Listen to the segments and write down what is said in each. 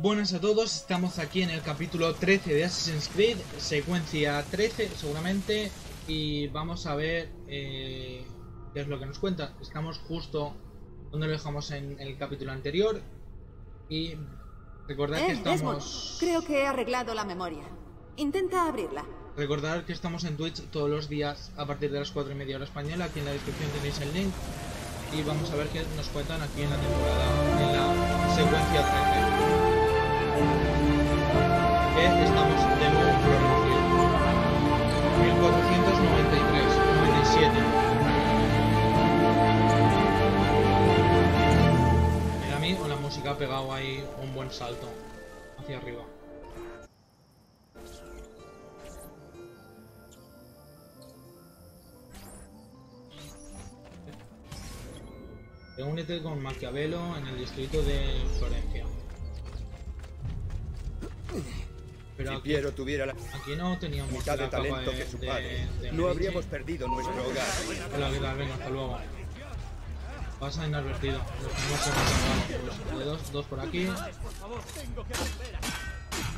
Buenas a todos, estamos aquí en el capítulo 13 de Assassin's Creed, secuencia 13 seguramente, y vamos a ver eh, qué es lo que nos cuenta. Estamos justo donde lo dejamos en el capítulo anterior, y recordad que Eh, Desmond, estamos... creo que he arreglado la memoria. Intenta abrirla. Recordad que estamos en Twitch todos los días a partir de las 4 y media hora española, aquí en la descripción tenéis el link, y vamos a ver qué nos cuentan aquí en la temporada, en la secuencia 13. Estamos de nuevo Florencia. 1493, 97. Mira a mí, con la música ha pegado ahí un buen salto hacia arriba. Reúnete con Maquiavelo en el distrito de Florencia. Pero Si aquí, Piero tuviera la aquí no teníamos mitad de la capa talento de- que su de- padre, de no Medici. habríamos perdido nuestro hogar. Hola, ¿qué tal? Venga, hasta luego. Pasa inadvertido. Los dedos, dos por aquí.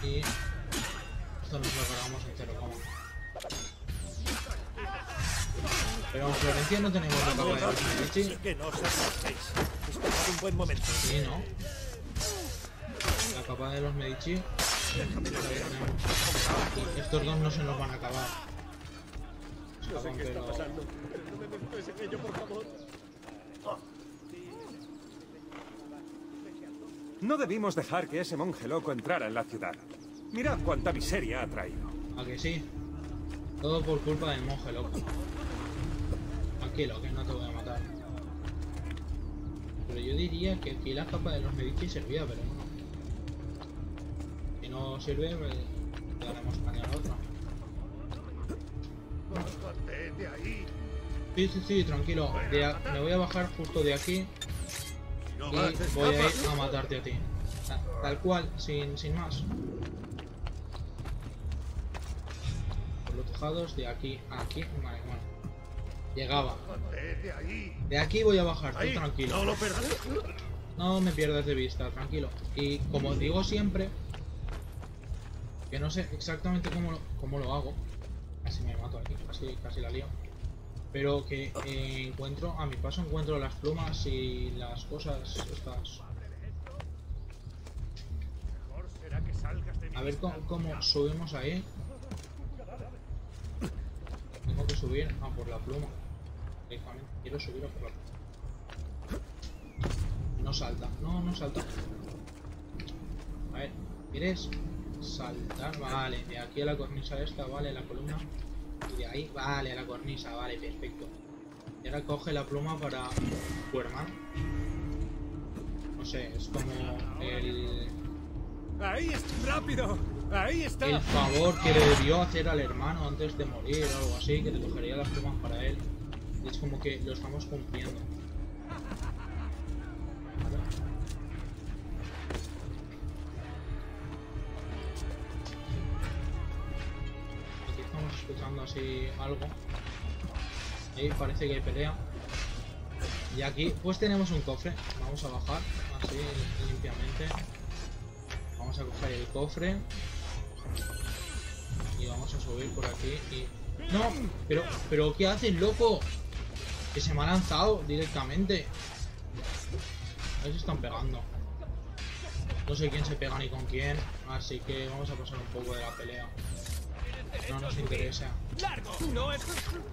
Y esto nos lo cargamos en cero coma. Pero en Florencia no tenemos la capa de los Medici. que no os un buen momento. Sí, ¿no? La capa de los Medici. Estos dos no se nos van a acabar. Pero... No debimos dejar que ese monje loco entrara en la ciudad. Mirad cuánta miseria ha traído. ¿A que sí? Todo por culpa del monje loco. Tranquilo, que no te voy a matar. Pero yo diría que aquí la capa de los Medici servía, pero no. Si no sirve, pues, le daremos caña a la otra. Bájate de ahí. Sí, sí, sí, tranquilo. A- me voy a bajar justo de aquí y voy a ir a matarte a ti. Ta- Tal cual, sin, sin más. Por los tejados, de aquí a aquí. Vale, bueno. Llegaba. De aquí voy a bajar, tú tranquilo. No me pierdas de vista, tranquilo. Y como digo siempre, que no sé exactamente cómo lo, cómo lo hago. Casi me mato aquí, casi, casi la lío. Pero que eh, encuentro, a mi paso encuentro las plumas y las cosas estas. A ver cómo, cómo subimos ahí. Tengo que subir a por la pluma. Quiero subir a por la pluma. No salta. No, no salta. A ver, ¿quieres saltar? Vale, de aquí a la cornisa esta, vale, la columna. Y de ahí, vale, a la cornisa, vale, perfecto. Y ahora coge la pluma para tu hermano. No sé, es como el, ¡Ahí está! ¡Rápido! ¡Ahí está! el favor que le debió hacer al hermano antes de morir o algo así, que le cogería las plumas para él. Y es como que lo estamos cumpliendo. Vale. escuchando así algo. Ahí parece que hay pelea. Y aquí pues tenemos un cofre. Vamos a bajar así limpiamente. Vamos a coger el cofre. Y vamos a subir por aquí y... ¡No! Pero, pero ¿qué haces, loco? Que se me ha lanzado directamente. A ver están pegando. No sé quién se pega ni con quién. Así que vamos a pasar un poco de la pelea. No nos interesa.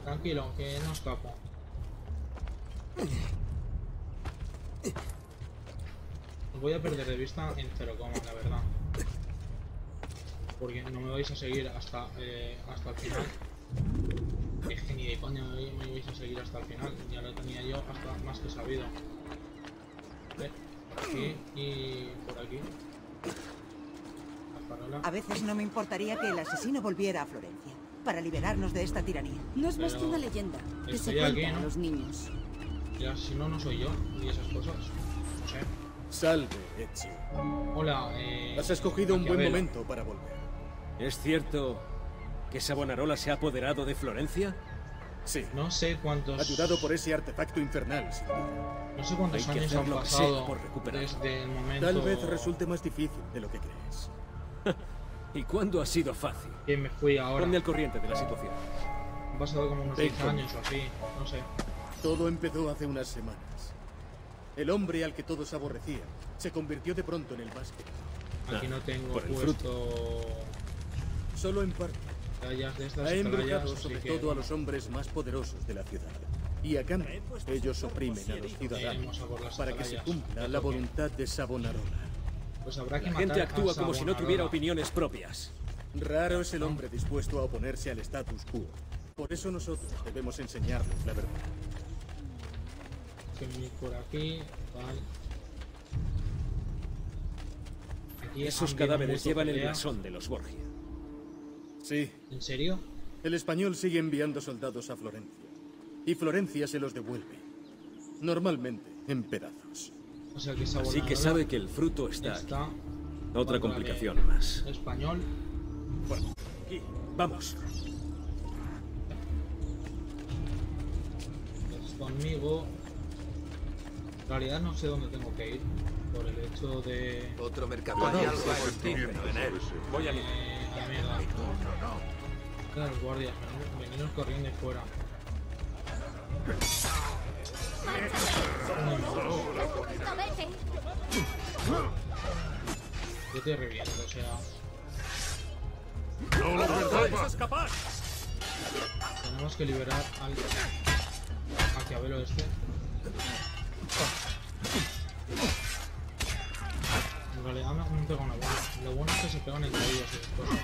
Tranquilo, que no escapo. Voy a perder de vista en 0, la verdad. Porque no me vais a seguir hasta, eh, hasta el final. Es que ni de coña me vais a seguir hasta el final. Ya lo tenía yo hasta más que sabido. Ve, por aquí y por aquí. A veces no me importaría que el asesino volviera a Florencia para liberarnos de esta tiranía. No es más que una leyenda que se estoy aquí, cuenta ¿no? a los niños. Ya, si no, no soy yo. Y esas cosas. No sé. Salve, Ezio. Hola, eh. Has escogido un buen momento para volver. ¿Es cierto que Savonarola se ha apoderado de Florencia? Sí. No sé cuántos... Ayudado por ese artefacto infernal, sin duda. No sé cuántos Hay años han que sea pasado por recuperarlo. desde el momento Tal vez resulte más difícil de lo que crees. ¿Y cuándo ha sido fácil? que me fui ahora. Ponme al corriente de la situación. Han pasado como unos Ven 10 conmigo. años o así, no sé. Todo empezó hace unas semanas. El hombre al que todos aborrecían se convirtió de pronto en el más querido. Aquí no tengo por el puesto Solo en parte. tallas de estas Ha embrujado sobre que, todo a los hombres más poderosos de la ciudad. Y a cambio, ellos oprimen a los ciudadanos para que se cumpla la voluntad de Savonarola. Pues habrá que La matar gente a actúa como si no tuviera opiniones propias. Raro es el hombre dispuesto a oponerse al status quo. Por eso nosotros debemos enseñarles la verdad. Por aquí, vale. Aquí Esos cadáveres llevan el blasón de los Borgia. Sí, ¿En serio? el español sigue enviando soldados a Florencia. Y Florencia se los devuelve. Normalmente en pedazos. O sea que Así Savonarola que sabe que el fruto está aquí. Otra complicación más. Español. Aquí, vamos. es conmigo. En realidad no sé dónde tengo que ir. Por el hecho de. Otro mercado. Hay algo contigo, en él. Voy a Eh, mierda. Quedan los guardias, veniros corriendo y fuera. Yo te reviento, o sea. escapar! Tenemos que liberar al Maquiavelo este. En realidad me me pega una buena. Lo bueno es que se pegan entre ellos y cosas.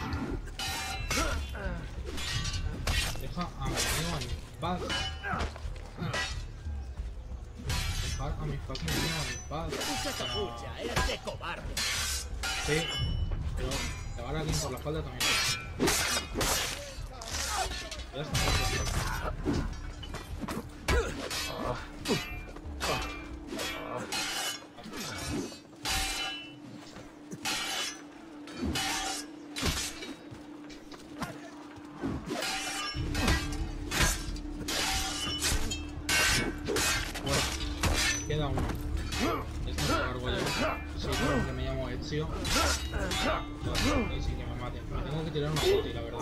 Deja a mi amigo en paz. A mi fucking amigo en paz. Para- ¡Eres de cobarde! Sí, pero pegar a alguien por la espalda también. Ya está. Queda uno. Este me cargo yo. Sí, creo que me llamo Ezio. Y sin que me maten. Me tengo que tirar una boti, la verdad.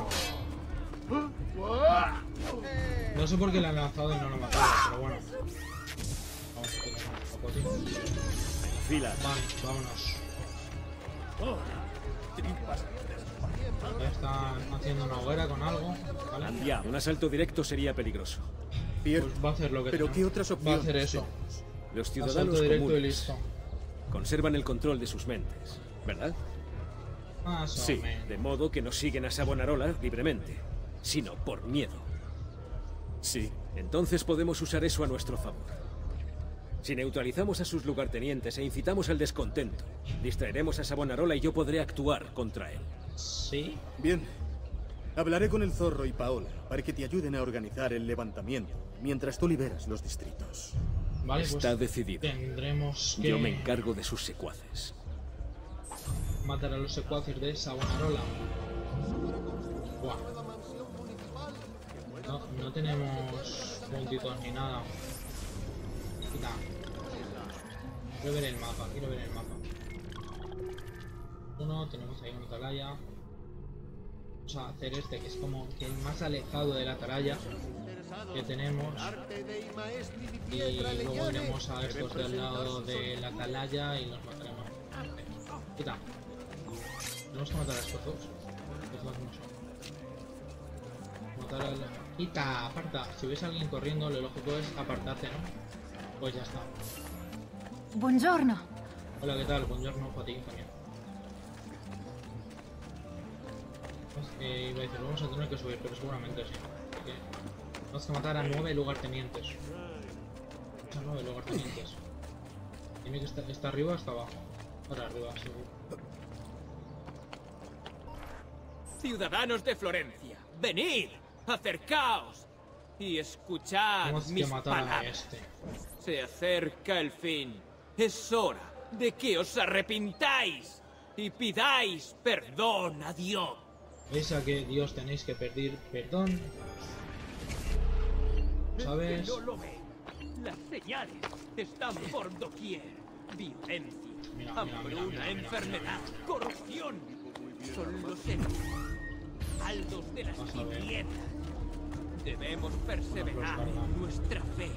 No sé por qué la han lanzado y no lo matado, pero bueno. Vamos a tirar una boti. Fila. Vale, vámonos. Ya están haciendo una hoguera con algo, ¿vale? Ya, un asalto directo sería peligroso. Pues va a hacer lo que Pero tenga. ¿qué otras Va a opciones? hacer eso. Los ciudadanos Asalto directo y comunes listo. conservan el control de sus mentes, ¿verdad? Más o Sí, menos. de modo que no siguen a Savonarola libremente, sino por miedo. Sí. Entonces podemos usar eso a nuestro favor. Si neutralizamos a sus lugartenientes e incitamos al descontento, distraeremos a Savonarola y yo podré actuar contra él. Sí. Bien. Hablaré con el zorro y Paola para que te ayuden a organizar el levantamiento mientras tú liberas los distritos. Vale, Está pues decidido. tendremos que Yo me encargo de sus secuaces. matar a los secuaces de Savonarola. Buah. No, no tenemos puntitos ni nada. Quita. Quiero ver el mapa, quiero ver el mapa. Uno, tenemos ahí una atalaya. Vamos a hacer este, que es como que el más alejado de la atalaya que tenemos. Y luego iremos a estos del lado de la atalaya y los mataremos. Quita. Tenemos que matar a estos dos. Estos dos no son. Matar al... Quita, aparta. Si ves a alguien corriendo, lo lógico es apartarte, ¿no? Pues ya está. Buongiorno. Hola, ¿qué tal? Buongiorno ti también. Eh, iba a decir, vamos a tener que subir, pero seguramente sí. Porque tenemos que matar a nueve lugartenientes. A nueve lugartenientes. Dime que está, está arriba o está abajo. Ahora arriba, seguro. Ciudadanos de Florencia, venid, acercaos y escuchad mis a palabras. este. Se acerca el fin. Es hora de que os arrepintáis y pidáis perdón a Dios. ¿Veis a que Dios tenéis que pedir perdón? ¿sabes? No lo ve. Las señales están por doquier. Violencia, Mira, hambruna, mira, mira, enfermedad, corrupción. Son los aldos de las tinieblas. Debemos perseverar en nuestra fe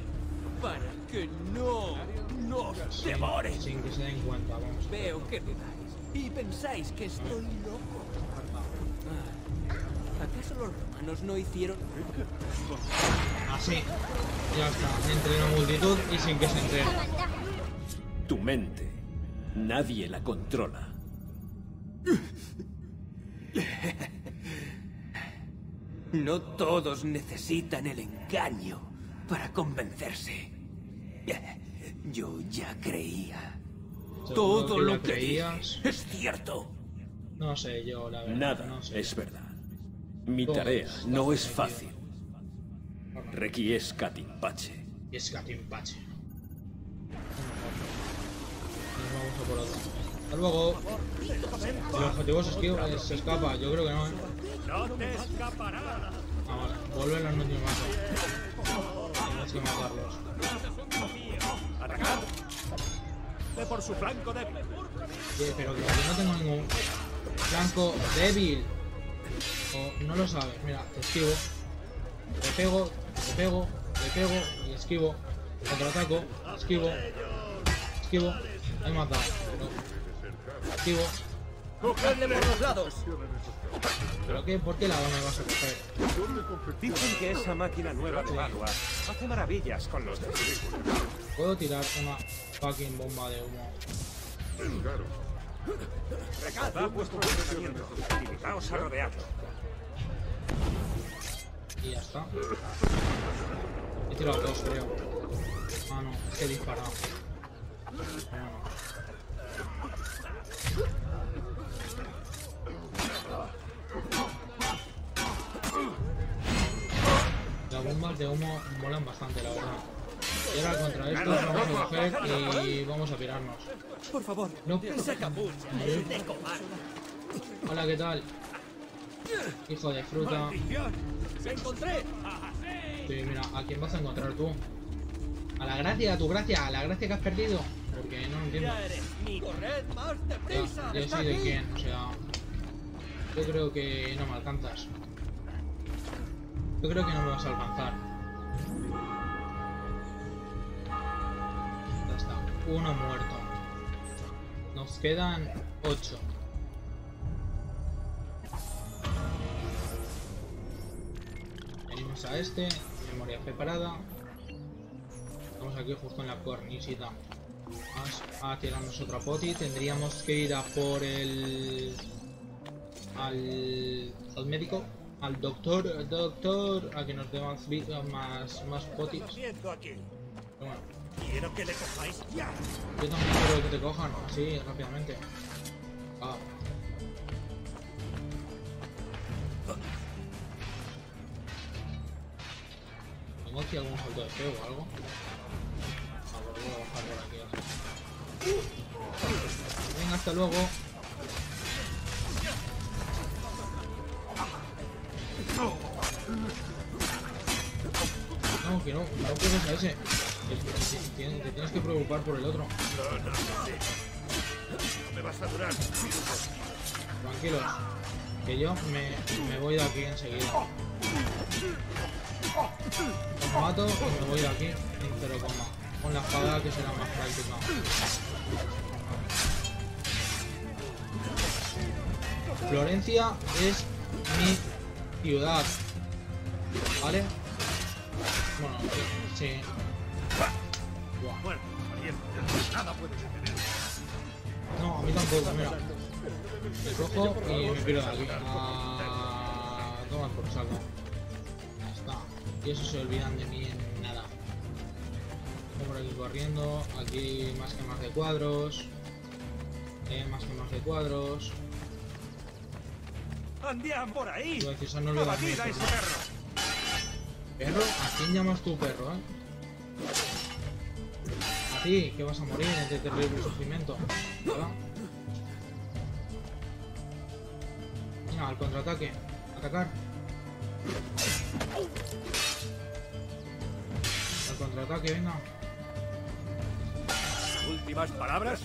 para que no nos devoren. Sin que se den cuenta, vamos. Veo que dudáis y pensáis que estoy loco. ¿Acaso los romanos no hicieron Así. Ya está. Entre la multitud y sin que se entere. Tu mente, nadie la controla. No todos necesitan el engaño para convencerse. Yo ya creía. Todo lo que creías. dije es cierto. No sé, yo la verdad. Nada no sé. es verdad. Mi tarea no es fácil. Requiescat in pace. Y es Gatimpache. Nos vamos a por otro. Hasta luego. El objetivo es, esquiva- es- se escapa, yo creo que no, ¿eh? No te escaparás. Ah, vale. Vuelven los niños más. Tenemos que matarlos. Atacar. Ve por su flanco débil. Sí, pero que yo no tengo ningún flanco débil. O no lo sabes. Mira, te esquivo. Te pego, te pego, te pego y esquivo. Contraataco, esquivo. Esquivo. He matado. Pero... Esquivo. ¡Cogedle por los lados! ¿Pero qué? ¿Por qué lado me vas a coger? Dicen que esa máquina nueva de Balua hace maravillas con los testículos. Puedo tirar una fucking bomba de humo. Recadad vuestro comportamiento. Limitaos a rodearlo. Y ya está. He tirado dos, creo. Ah, no, es que he disparado. Bueno. Las bombas de humo molan bastante, la verdad. Y ahora contra estos vamos a coger y vamos a pirarnos. Por favor, No. Hola, ¿qué tal? Hijo de fruta. ¡Se encontré! Sí, mira, ¿a quién vas a encontrar tú? A la gracia, a tu gracia, a la gracia que has perdido. Porque no lo entiendo. Yo ¡Está soy de quién, o sea. Yo creo que no me alcanzas. Yo creo que no me vas a alcanzar. Uno muerto. Nos quedan ocho. Venimos a este, memoria preparada. Estamos aquí justo en la cornisita. Vamos a tirarnos otra poti. Tendríamos que ir a por el. al. al médico. Al doctor, doctor, a que nos dé más, más, más potis. Pero bueno, Quiero que le cojáis ya. yo también quiero que te cojan así rápidamente. Ah. ¿Tengo aquí algún salto de fe o algo? Ah, voy a bajar por aquí. Venga, hasta luego. No, que no, no a ese. Te, tienes que preocupar por el otro. No me vas a durar. Tranquilos. Que yo me, me voy de aquí enseguida. Os mato y me voy de aquí en 0, con la espada que será más práctica. Florencia es mi ciudad. ¿Vale? Bueno, sí. Buah. Bueno, valiente. Nada puede detener. No, a mí tampoco, mira. Me cojo y me piro de aquí. Ah, toma por saco. Ya está. Y eso se olvidan de mí en nada. Voy por aquí corriendo. Aquí más que más de cuadros. Eh, más que más de cuadros. Andian por ahí. No lo ese perro. ¿Perro? ¿A quién llamas tú perro, eh? A ti, que vas a morir de terrible sufrimiento. Venga, al contraataque. Atacar. El contraataque, venga. ¿Últimas palabras?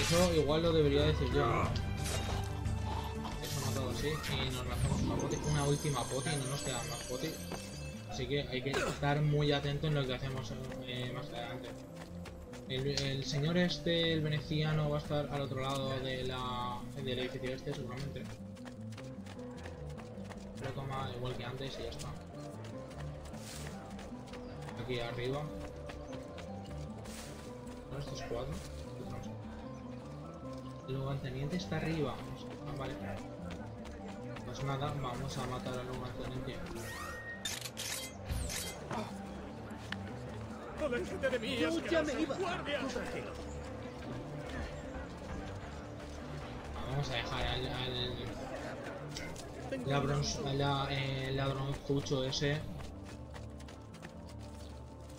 Eso igual lo debería decir yo. Eso no todo así. Y nos lanzamos una poti, una última poti y no nos quedan más poti. Así que hay que estar muy atento en lo que hacemos eh, más adelante. El, señor este, el veneciano, va a estar al otro lado de la, del edificio este seguramente. Lo toma igual que antes y ya está. Aquí arriba. ¿Son estos cuatro? El lugarteniente está arriba. Ah, vale. Pues nada, vamos a matar al lugarteniente. ¡Aléjate de mí! Yo ya me iba. Vamos a dejar al, al ladrón, la- eh, ladronzucho ese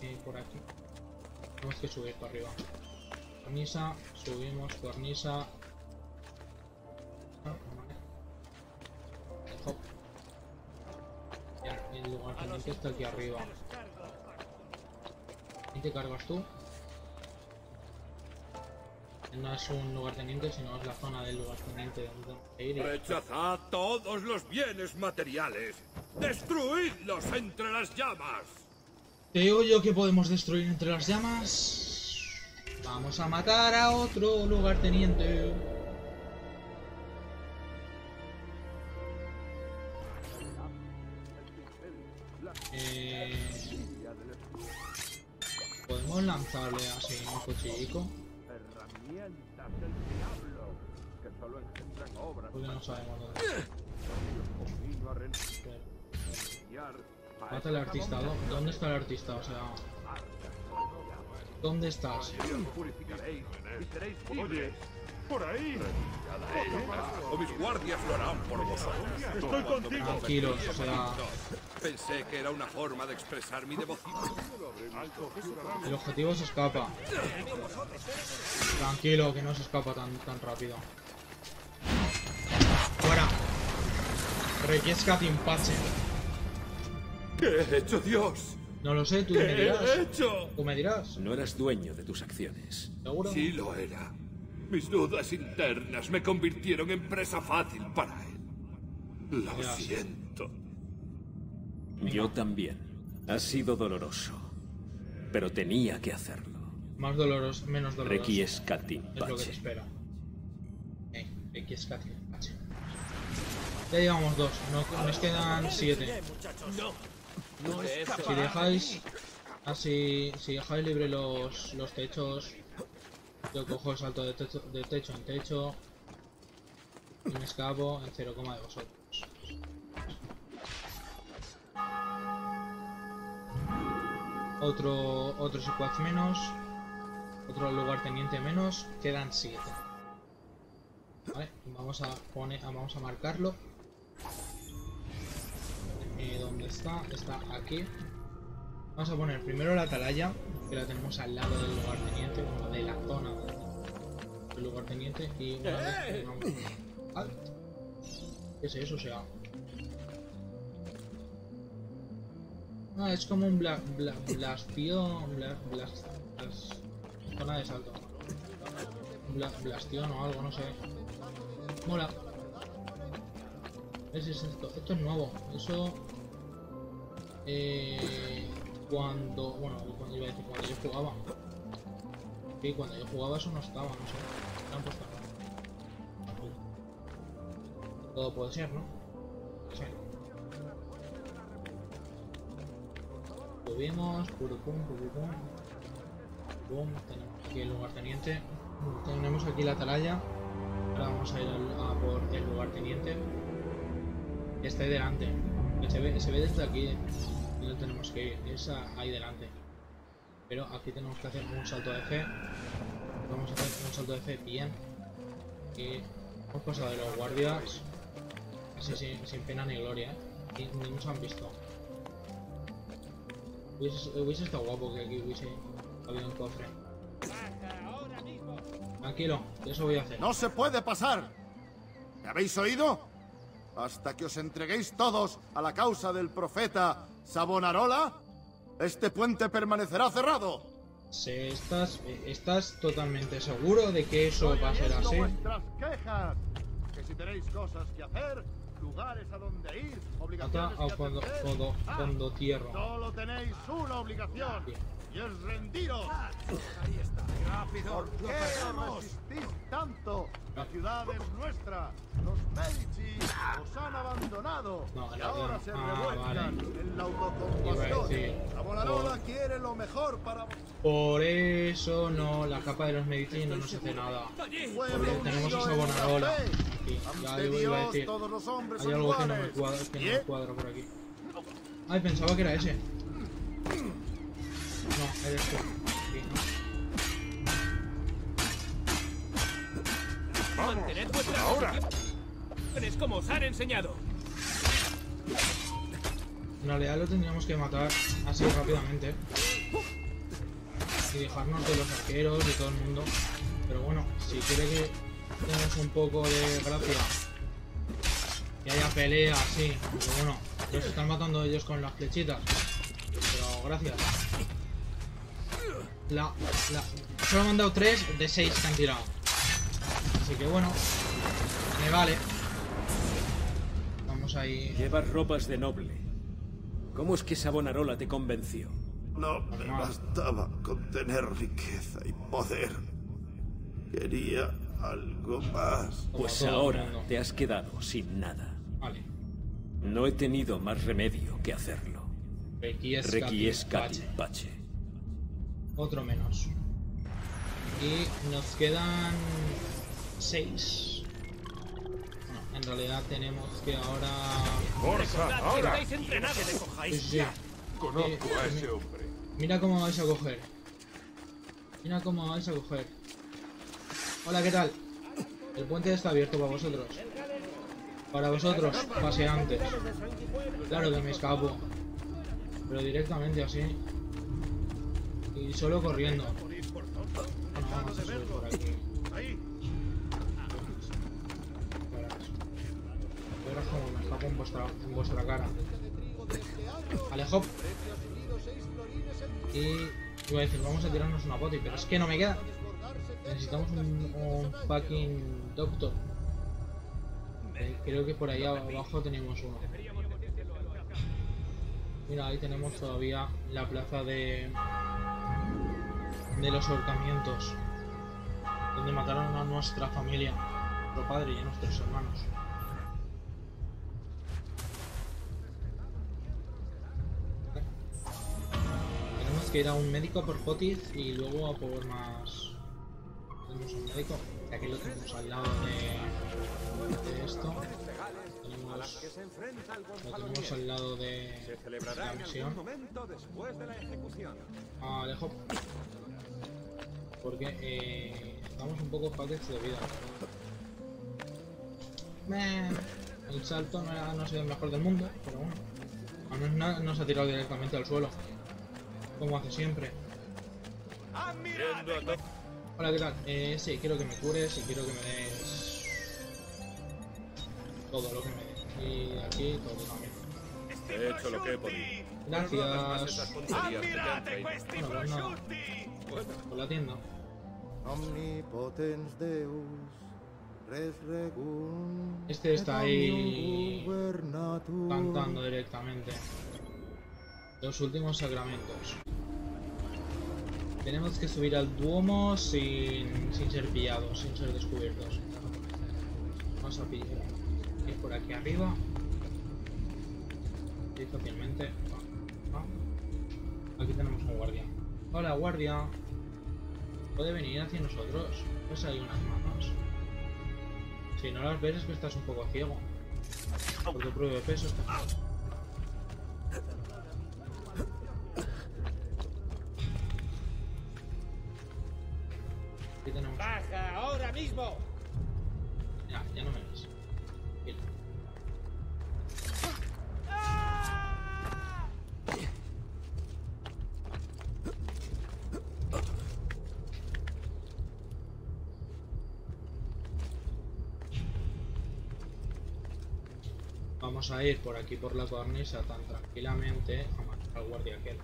eh, por aquí. Tenemos que subir para arriba. Cornisa, subimos, cornisa. Ah, vale. Hop. Ya, El lugar pendiente está aquí arriba. ¿Y te cargas tú? No es un lugarteniente, sino es la zona del lugarteniente donde ir. Rechazad todos los bienes materiales. Destruidlos entre las llamas. Te digo yo que podemos destruir entre las llamas. Vamos a matar a otro lugarteniente. Podemos lanzarle así un cuchillico. Herramientas del diablo, que solo engendran obras Porque no sabemos dónde. Mata al artista. ¿dó- ¿Dónde está el artista? O sea, ¿dónde estás? libres. Por ahí. O mis guardias lo harán por vosotros. Estoy contigo. Tranquilos, o sea, Pensé que era una forma de expresar mi devoción. el objetivo se escapa. Tranquilo, que no se escapa tan, tan rápido. ¡Fuera! Requiescat Impache. ¿Qué he hecho, Dios? No lo sé, tú me ¿Qué he dirás. hecho? Tú me dirás, No eras dueño de tus acciones. ¿seguro? Sí lo era. Mis dudas internas me convirtieron en presa fácil para él. Lo Ya. siento. Yo también. Ha sido doloroso. Pero tenía que hacerlo. Más doloroso, menos doloroso. Requiescat Es lo que te espera. Eh. Ya llevamos dos, no, nos quedan siete. No es eso. Si dejáis así, si dejáis libre los, los techos, yo cojo el salto de techo, en techo y me escapo en cero coma de vosotros. Otro, otro secuaz menos, otro lugarteniente menos, quedan siete. Vale, vamos a poner, vamos a marcarlo. Eh, ¿Dónde está? Está aquí. Vamos a poner primero la atalaya, que la tenemos al lado del lugarteniente, bueno, de la zona del lugarteniente, y una vez tengamos- ¡Halt! ¿Qué es eso? O sea... Ah, es como un bla, bla, blastión, bla, blas- blas- zona de salto. Bla, blastión o algo, no sé. Mola. Es esto. Esto es nuevo. Eso. Eh, cuando. Bueno, cuando iba a decir cuando yo jugaba. Sí, cuando yo jugaba eso no estaba, no sé. Tampoco. Todo puede ser, ¿no? Sí. Subimos, purupum. Pum, aquí el lugarteniente. Tenemos aquí la atalaya. Ahora vamos a ir al- a por el lugarteniente. Está ahí delante. Se ve, se ve desde aquí. Tenemos que ir. Es ahí delante. Pero aquí tenemos que hacer un salto de fe. Vamos a hacer un salto de fe bien. Y hemos pasado de los guardias. Así sin, pena ni gloria. ¿eh? Y ni nos han visto. Hubiese, hubiese estado guapo que aquí hubiese habido un cofre. Tranquilo, eso voy a hacer. ¡No se puede pasar! ¿Me habéis oído? Hasta que os entreguéis todos a la causa del profeta Sabonarola, Este puente permanecerá cerrado. Se- ¿Estás, ¿Estás totalmente seguro de que eso Estoy va a ser así? vuestras quejas. Que si tenéis cosas que hacer, lugares a donde ir, obligaciones a que fondo, fondo, fondo tierra. Solo tenéis una obligación. Y es rendiros. Ahí está. Rápido. ¿Por qué os resistís tanto? La ciudad es nuestra. Los Medici os han abandonado. No, y ahora no. se Ah, revuelcan vale. en la autocompasión. decir, Savonarola por- quiere lo mejor para Por eso no, la capa de los Medici no nos hace nada. Porque tenemos a Savonarola aquí. Ya digo, iba a decir. todos los hombres Hay algo que no me cuadra, que no me cuadra por aquí. Ay, pensaba que era ese. No, eres tú. Sí, Mantened vuestras posiciones como os han enseñado. En realidad lo tendríamos que matar así rápidamente. Y dejarnos de los arqueros y todo el mundo. Pero bueno, si quiere que tengamos un poco de gracia. Que haya pelea así. Pero bueno, los están matando ellos con las flechitas. Pero gracias. La, la, solo me han dado 3 de 6 que han tirado. Así que bueno, me vale. Vamos ahí. Llevas ropas de noble. ¿Cómo es que Savonarola te convenció? No me bastaba con tener riqueza y poder. Quería algo más. Pues ahora te has quedado sin nada. Vale. No he tenido más remedio que hacerlo. Requiescat Pache. Otro menos. Y nos quedan seis. Bueno, en realidad tenemos que ahora. Que estáis entrenados. Sí, sí, sí. Conozco Eh, a ese hombre. Mira cómo vais a coger. Mira cómo vais a coger. Hola, ¿qué tal? El puente está abierto para vosotros. Para vosotros, paseantes. Claro que me escapo. Pero directamente así. Y solo corriendo. Vamos a por aquí. Cómo me escapo en vuestra, en vuestra cara. Alejo. Y iba a decir, vamos a tirarnos una poti, pero es que no me queda. Necesitamos un, un fucking doctor. Eh, creo que por ahí abajo tenemos uno. Mira, ahí tenemos todavía la plaza de de los ahorcamientos, donde mataron a nuestra familia, a nuestro padre y a nuestros hermanos. Tenemos que ir a un médico por potis y luego a por más. Tenemos un médico, que aquí lo tenemos al lado de, de esto. Tenemos, lo tenemos al lado de la misión. de la ejecución. Alejo. Porque eh, estamos un poco paquetes de vida. Meh, El salto no, era, no ha sido el mejor del mundo, pero bueno. Al menos no, no se ha tirado directamente al suelo. Como hace siempre. Hola, ¿qué tal? Eh, sí, quiero que me cures y quiero que me des... Todo lo que me des. Y aquí todo también. He hecho lo que he podido. Gracias. Bueno, pues nada. Por la tienda. Omnipotens Deus, res regum. Este está ahí cantando directamente. Los últimos sacramentos. Tenemos que subir al Duomo sin, sin ser pillados, sin ser descubiertos. Vamos a pillar. Ir por aquí arriba. Y fácilmente. Ah, ah. Aquí tenemos un guardia. Hola, guardia. ¿Puede venir hacia nosotros? Pues hay unas manos. Si no las ves es que estás un poco ciego. Por tu propio peso estás Vamos a ir por aquí por la cornisa tan tranquilamente a matar al guardia aquel.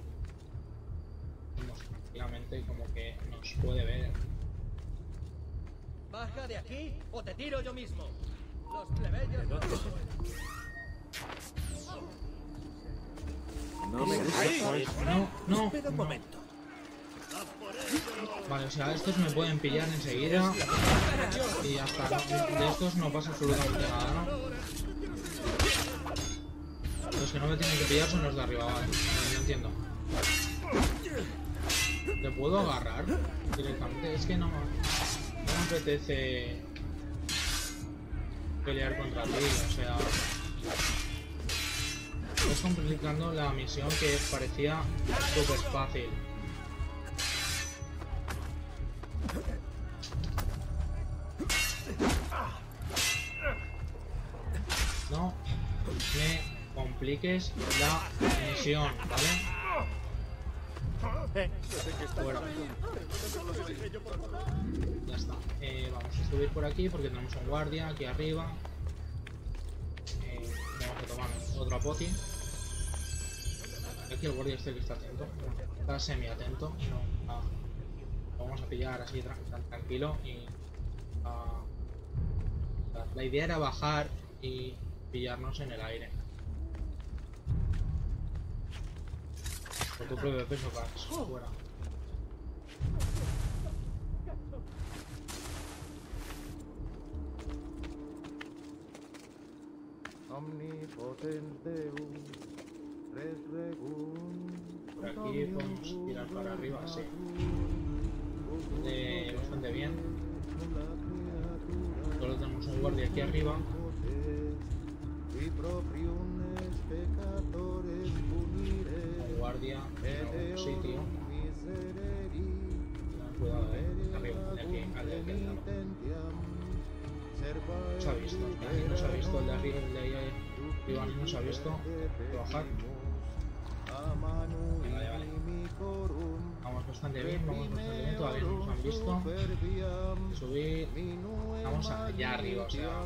este como que nos puede ver. Baja de aquí o te tiro yo mismo. Los plebeyos no No me No, no. Espera un momento. Vale, o sea, estos me pueden pillar enseguida. Y hasta de estos no pasa absolutamente nada, ¿no? Que no me tienen que pillar son los de arriba, vale. No entiendo. ¿Le puedo agarrar directamente? Es que no, no me apetece pelear contra ti, o sea... Estás complicando la misión que parecía súper fácil. Compliques la misión, ¿vale? Fuera. Ya está. Eh, vamos a subir por aquí porque tenemos un guardia aquí arriba. Eh, vamos a tomar otra poti. Aquí el guardia este que está atento. Está semi atento. No, ah, lo vamos a pillar así tranquilo y. ah, la idea era bajar y pillarnos en el aire. Por tu propio peso, Cax. Fuera. Regum. Por aquí podemos tirar para arriba, sí. Eh, bastante bien. Solo tenemos un guardia aquí arriba. Sitio. cuidado, eh. De aquí, No se ha visto, nadie nos ha visto el de arriba, el ahí ni nos ha visto. Bajar. Vamos bastante bien, vamos bastante bien, todavía no nos han visto. subir. Estamos allá arriba, o sea.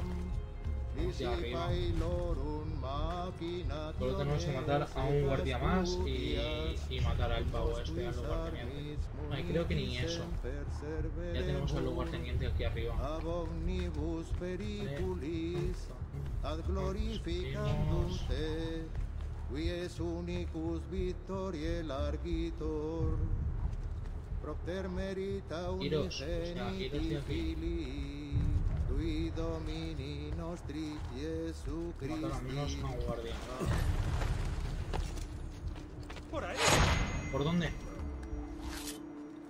Vamos allá arriba. Solo tenemos que matar a un guardia más y, y matar al pavo este, al lugarteniente. Ay, creo que ni eso. Ya tenemos al lugarteniente aquí arriba. Ab omnibus periculis ad glorificandum Subimos. te, qui es unicus victoriae largitor, propter merita Iros, tui domini nostri un guardia. Por ahí. ¿Por dónde?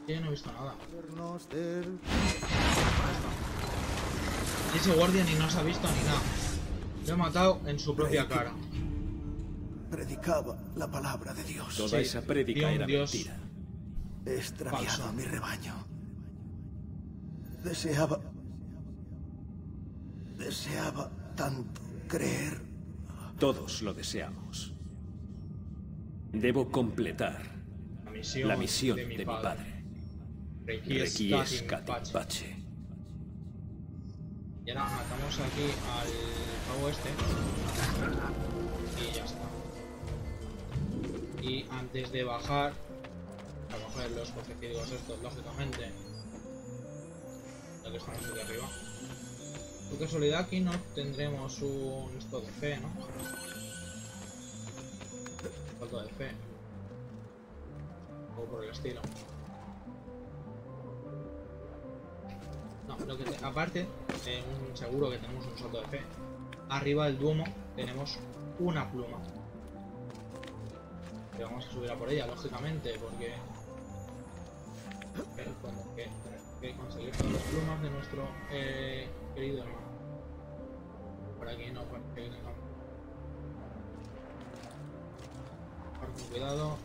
Yo no he visto nada. Ese guardia ni nos ha visto ni nada. Lo he matado en su propia cara. Predicaba la palabra de Dios. Toda Sí, esa un era Dios. mentira. He extraviado Falso. a mi rebaño. Deseaba... Deseaba tanto creer. Todos lo deseamos. Debo completar La misión, la misión de mi padre. Requiescat in in pace. pace. Y ahora matamos aquí al pavo este. Y ya está. Y antes de bajar, a coger los cofrecídigos estos, lógicamente. Ya que estamos aquí arriba. Por casualidad aquí no tendremos un esto de fe, ¿no? Falta de fe. O por el estilo. No, lo que te- aparte, un seguro que tenemos un salto de fe. Arriba del Duomo tenemos una pluma. Que vamos a subir a por ella, lógicamente, porque. Pero como que que conseguir todas las plumas de nuestro eh, querido. Por aquí no, por aquí no. Cuidado.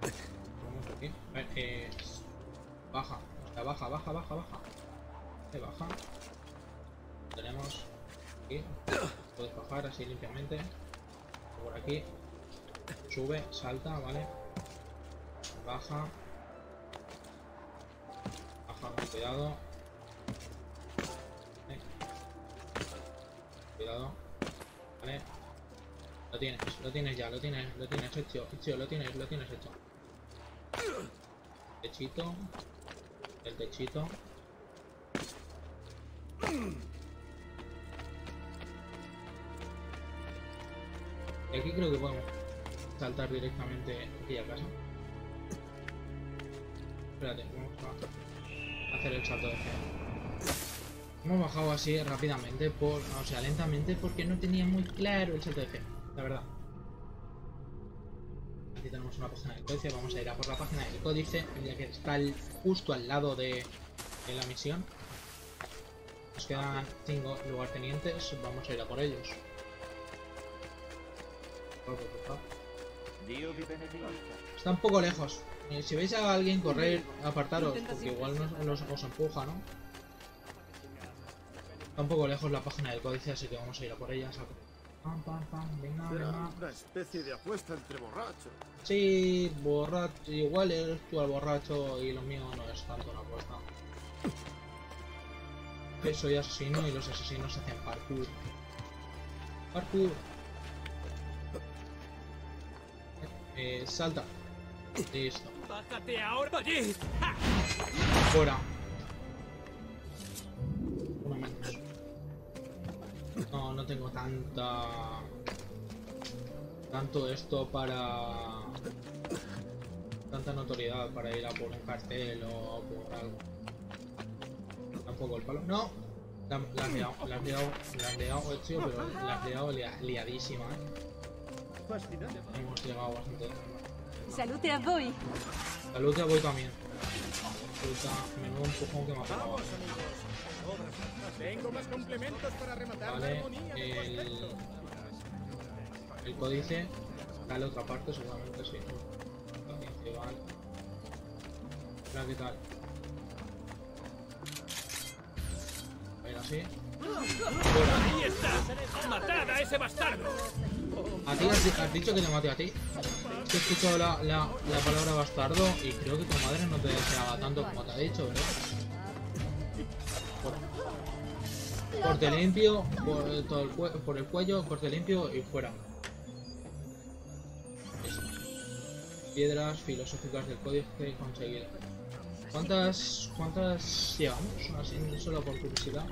Vamos aquí. Ver, eh, baja. Baja, baja, baja, baja. Se baja. Tenemos aquí. Puedes bajar así limpiamente. Por aquí. Sube, salta, ¿vale? Baja. Baja con cuidado. Lo tienes, lo tienes ya, lo tienes, lo tienes hecho, lo tienes, lo tienes hecho. techito. El techito. Y aquí creo que podemos saltar directamente aquí a casa. Espérate, vamos a hacer el salto de fe. Hemos bajado así rápidamente, por, o sea, lentamente, porque no tenía muy claro el salto de fe, la verdad. Aquí tenemos una página del códice, vamos a ir a por la página del códice, ya que está justo al lado de, de la misión. Nos quedan 5 lugartenientes, vamos a ir a por ellos. Está un poco lejos. Eh, si veis a alguien correr, apartaros, porque igual nos, nos- os empuja, ¿no? Está un poco lejos la página del códice, así que vamos a ir a por ella. saco. Pam, pam, pam, venga, Será venga. una especie de apuesta entre borrachos. Sí, borracho, igual eres tú el borracho y lo mío no es tanto una apuesta. Que soy asesino y los asesinos hacen parkour. Parkour. Eh, salta. Listo. ¡Bájate ahora! ¡Allí! Fuera. Tengo tanta... Tanto esto para... Tanta notoriedad para ir a por un cartel o por algo. Tampoco el palo. ¡No! La, la has liado, la has liado, la has liado, Ezio, pero la has liado lia- liadísima, ¿eh? Fascinante. Hemos llegado bastante... Salute a voi. Salud, ya voy también. Puta, menudo empujón que me ha pegado. Tengo más complementos para rematar la Vale, armonía de tu el, aspecto. el códice está en la otra parte, seguramente sí. Espera, ¿qué tal? A ver, así. ¡Ahí está! ¡Matad a ese bastardo! ¿A ti has, has dicho que te mate a ti? He escuchado la, la, la palabra bastardo y creo que tu madre no te deseaba tanto como te ha dicho, ¿verdad? Corte limpio, por, eh, el cuello, corte limpio y fuera. Piedras filosóficas del códice conseguido. ¿Cuántas, cuántas llevamos? Así, solo por curiosidad.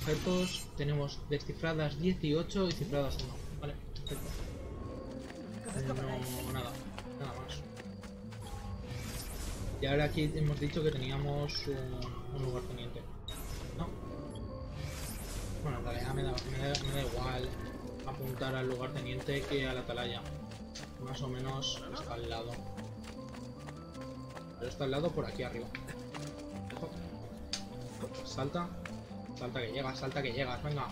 Objetos, tenemos descifradas 18 y cifradas 1. Vale, perfecto. No, nada, nada más. Y ahora aquí hemos dicho que teníamos un, un lugar teniente. ¿No? Bueno, en realidad me da, me da- me da igual apuntar al lugar teniente que a la atalaya. Más o menos está al lado. Pero está al lado por aquí arriba. Salta. Salta que llegas, salta que llegas, venga.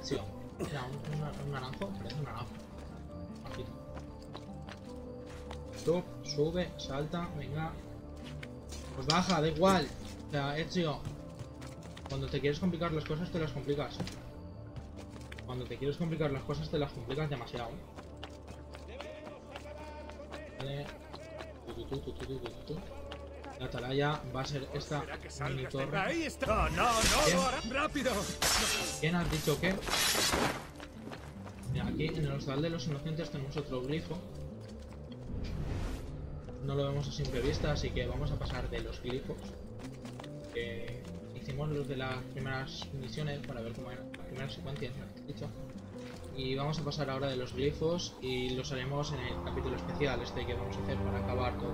Ezio. Mira, un, un naranjo, parece un naranjo. Bajito. Sub, sube, salta, venga. Pues baja, da igual. O sea, Ezio. Cuando te quieres complicar las cosas, te las complicas. Cuando te quieres complicar las cosas, te las complicas demasiado. Vale. La atalaya va a ser esta mini torre. Ahí está. No, no, no. ¡Rápido! ¿Quién has dicho qué? Mira, aquí en el Hostal de los Inocentes tenemos otro glifo. No lo vemos a simple vista, así que vamos a pasar de los glifos. Que hicimos los de las primeras misiones para ver cómo eran las primeras secuencias, dicho. Y vamos a pasar ahora de los glifos y los haremos en el capítulo especial este que vamos a hacer para acabar todo.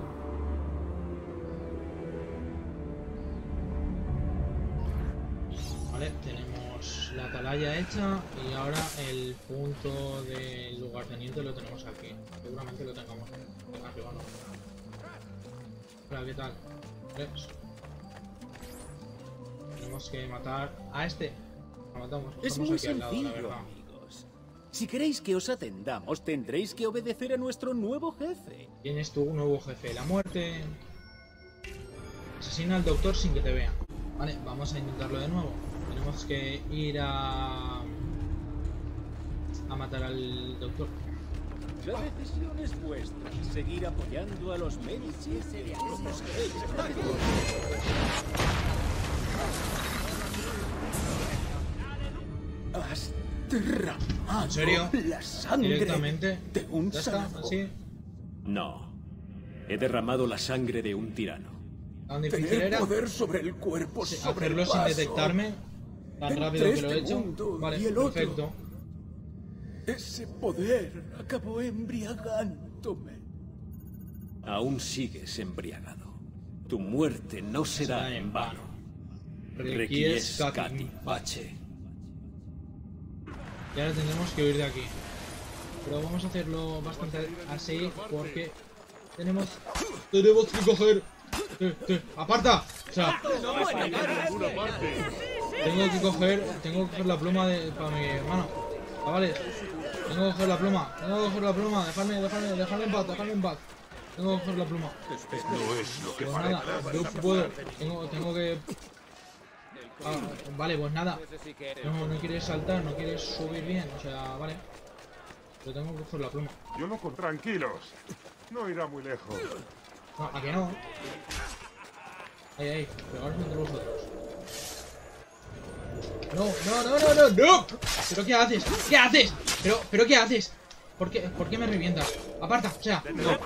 Vale, tenemos la atalaya hecha y ahora el punto del lugarteniente lo tenemos aquí. Seguramente lo tengamos arriba, ¿no? Espera, ¿qué tal? Tenemos que matar a este. Lo matamos. Es muy lado, sencillo, verdad. amigos. Si queréis que os atendamos, tendréis que obedecer a nuestro nuevo jefe. ¿Quién es tu nuevo jefe? La muerte. Asesina al doctor sin que te vea. Vale, vamos a intentarlo de nuevo. Tenemos que ir a. a matar al doctor. La decisión es vuestra. Seguir apoyando a los Medici. como queréis. Has derramado ¿En serio? la sangre Directamente. de un ¿Ya está? salvaje. ¿Así? No. He derramado la sangre de un tirano. Tan difícil Tener era poder sobre el cuerpo, sí, sobre el hacerlo sin vaso. detectarme. Tan Entre rápido que lo he este hecho. mundo Vale, y el otro. perfecto. Ese poder acabó embriagándome. Aún sigues embriagado. Tu muerte no será en vano. Requiescat Requiescat in pace. Y ahora tendremos que huir de aquí. Pero vamos a hacerlo bastante así porque tenemos tenemos que coger Eh, eh, aparta o sea tengo que coger tengo que coger la pluma de, para mi hermano chavales tengo que coger la pluma tengo que coger la pluma dejadme dejadme dejadme en paz dejadme en paz tengo que coger la pluma No es lo que pues parece. nada yo puedo tengo tengo que Ah, vale, pues nada. No, no quieres saltar, no quieres subir bien, o sea, vale. Pero tengo que coger la pluma. Yo no con tranquilos. No irá muy lejos. No, ¿a que no? Ahí, ahí, pegaros entre vosotros. No, no, no, no, no, no. ¿Pero qué haces? ¿Qué haces? ¿Pero, pero qué haces? ¿Por qué, ¿Por qué me revientas? Aparta, o sea, no.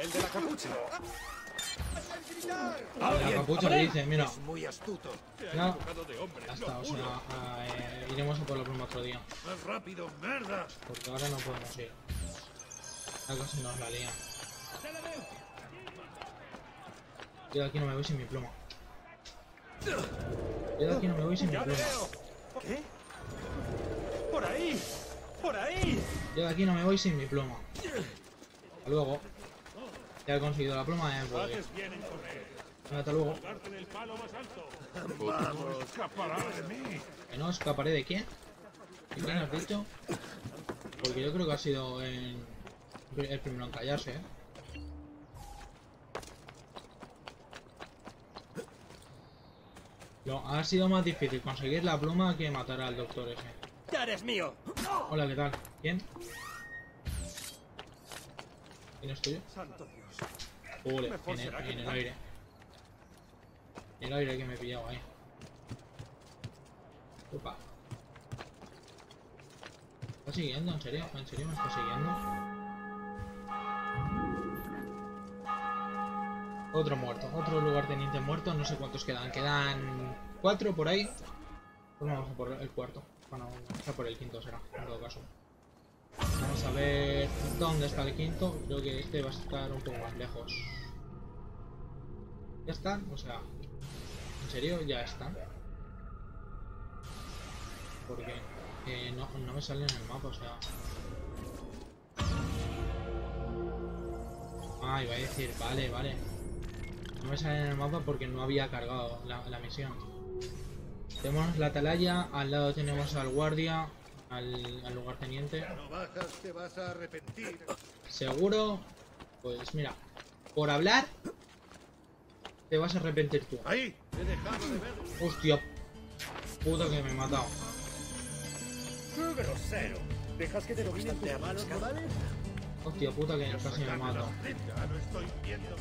El de la capucha. La capucha le dice, mira. Muy astuto. No, ya está, o sea, eh, iremos a por la pluma otro día. Más rápido, merda. Porque ahora no podemos ir. La cosa nos la lía. Yo de aquí no me voy sin mi pluma. Yo de aquí no me voy sin mi ¡Ya pluma. ¿Qué? ¡Por ahí! ¡Por ahí! Yo de aquí no me voy sin mi pluma. Hasta luego. Ya he conseguido la pluma, correr. Venga, Hasta luego. Vamos, de mí. ¿Que no escaparé de quién? ¿De quién has dicho? Porque yo creo que ha sido en- el primero en callarse, ¿eh? Lo- ha sido más difícil conseguir la pluma que matar al doctor ese. ¡Ya eres mío! Hola, ¿qué tal? ¿Quién? ¿Quién es tuyo? Santo Mejor en el, en el aire. El aire que me he pillado ahí. Opa. ¿Está siguiendo? ¿En serio? ¿En serio me está siguiendo? Otro muerto, otro lugarteniente muerto, no sé cuántos quedan, quedan cuatro por ahí. Pues vamos a por el cuarto. Bueno, vamos a por el quinto será, en todo caso. Vamos a ver dónde está el quinto. Creo que este va a estar un poco más lejos. ¿Ya están? O sea, ¿en serio? ¿Ya están? Porque eh, no, no me sale en el mapa, o sea... Ah, iba a decir, vale, vale. No me sale en el mapa porque no había cargado la, la misión. Tenemos la atalaya, al lado tenemos al guardia, al, al lugarteniente. No bajas, te vas a arrepentir. Seguro, pues mira, por hablar, te vas a arrepentir tú. Ahí, he dejado de ver. Hostia, puta que me he matado. ¡Qué grosero! ¿Dejas que te dominen tus malos modales? Hostia puta que casi me lo estoy viendo.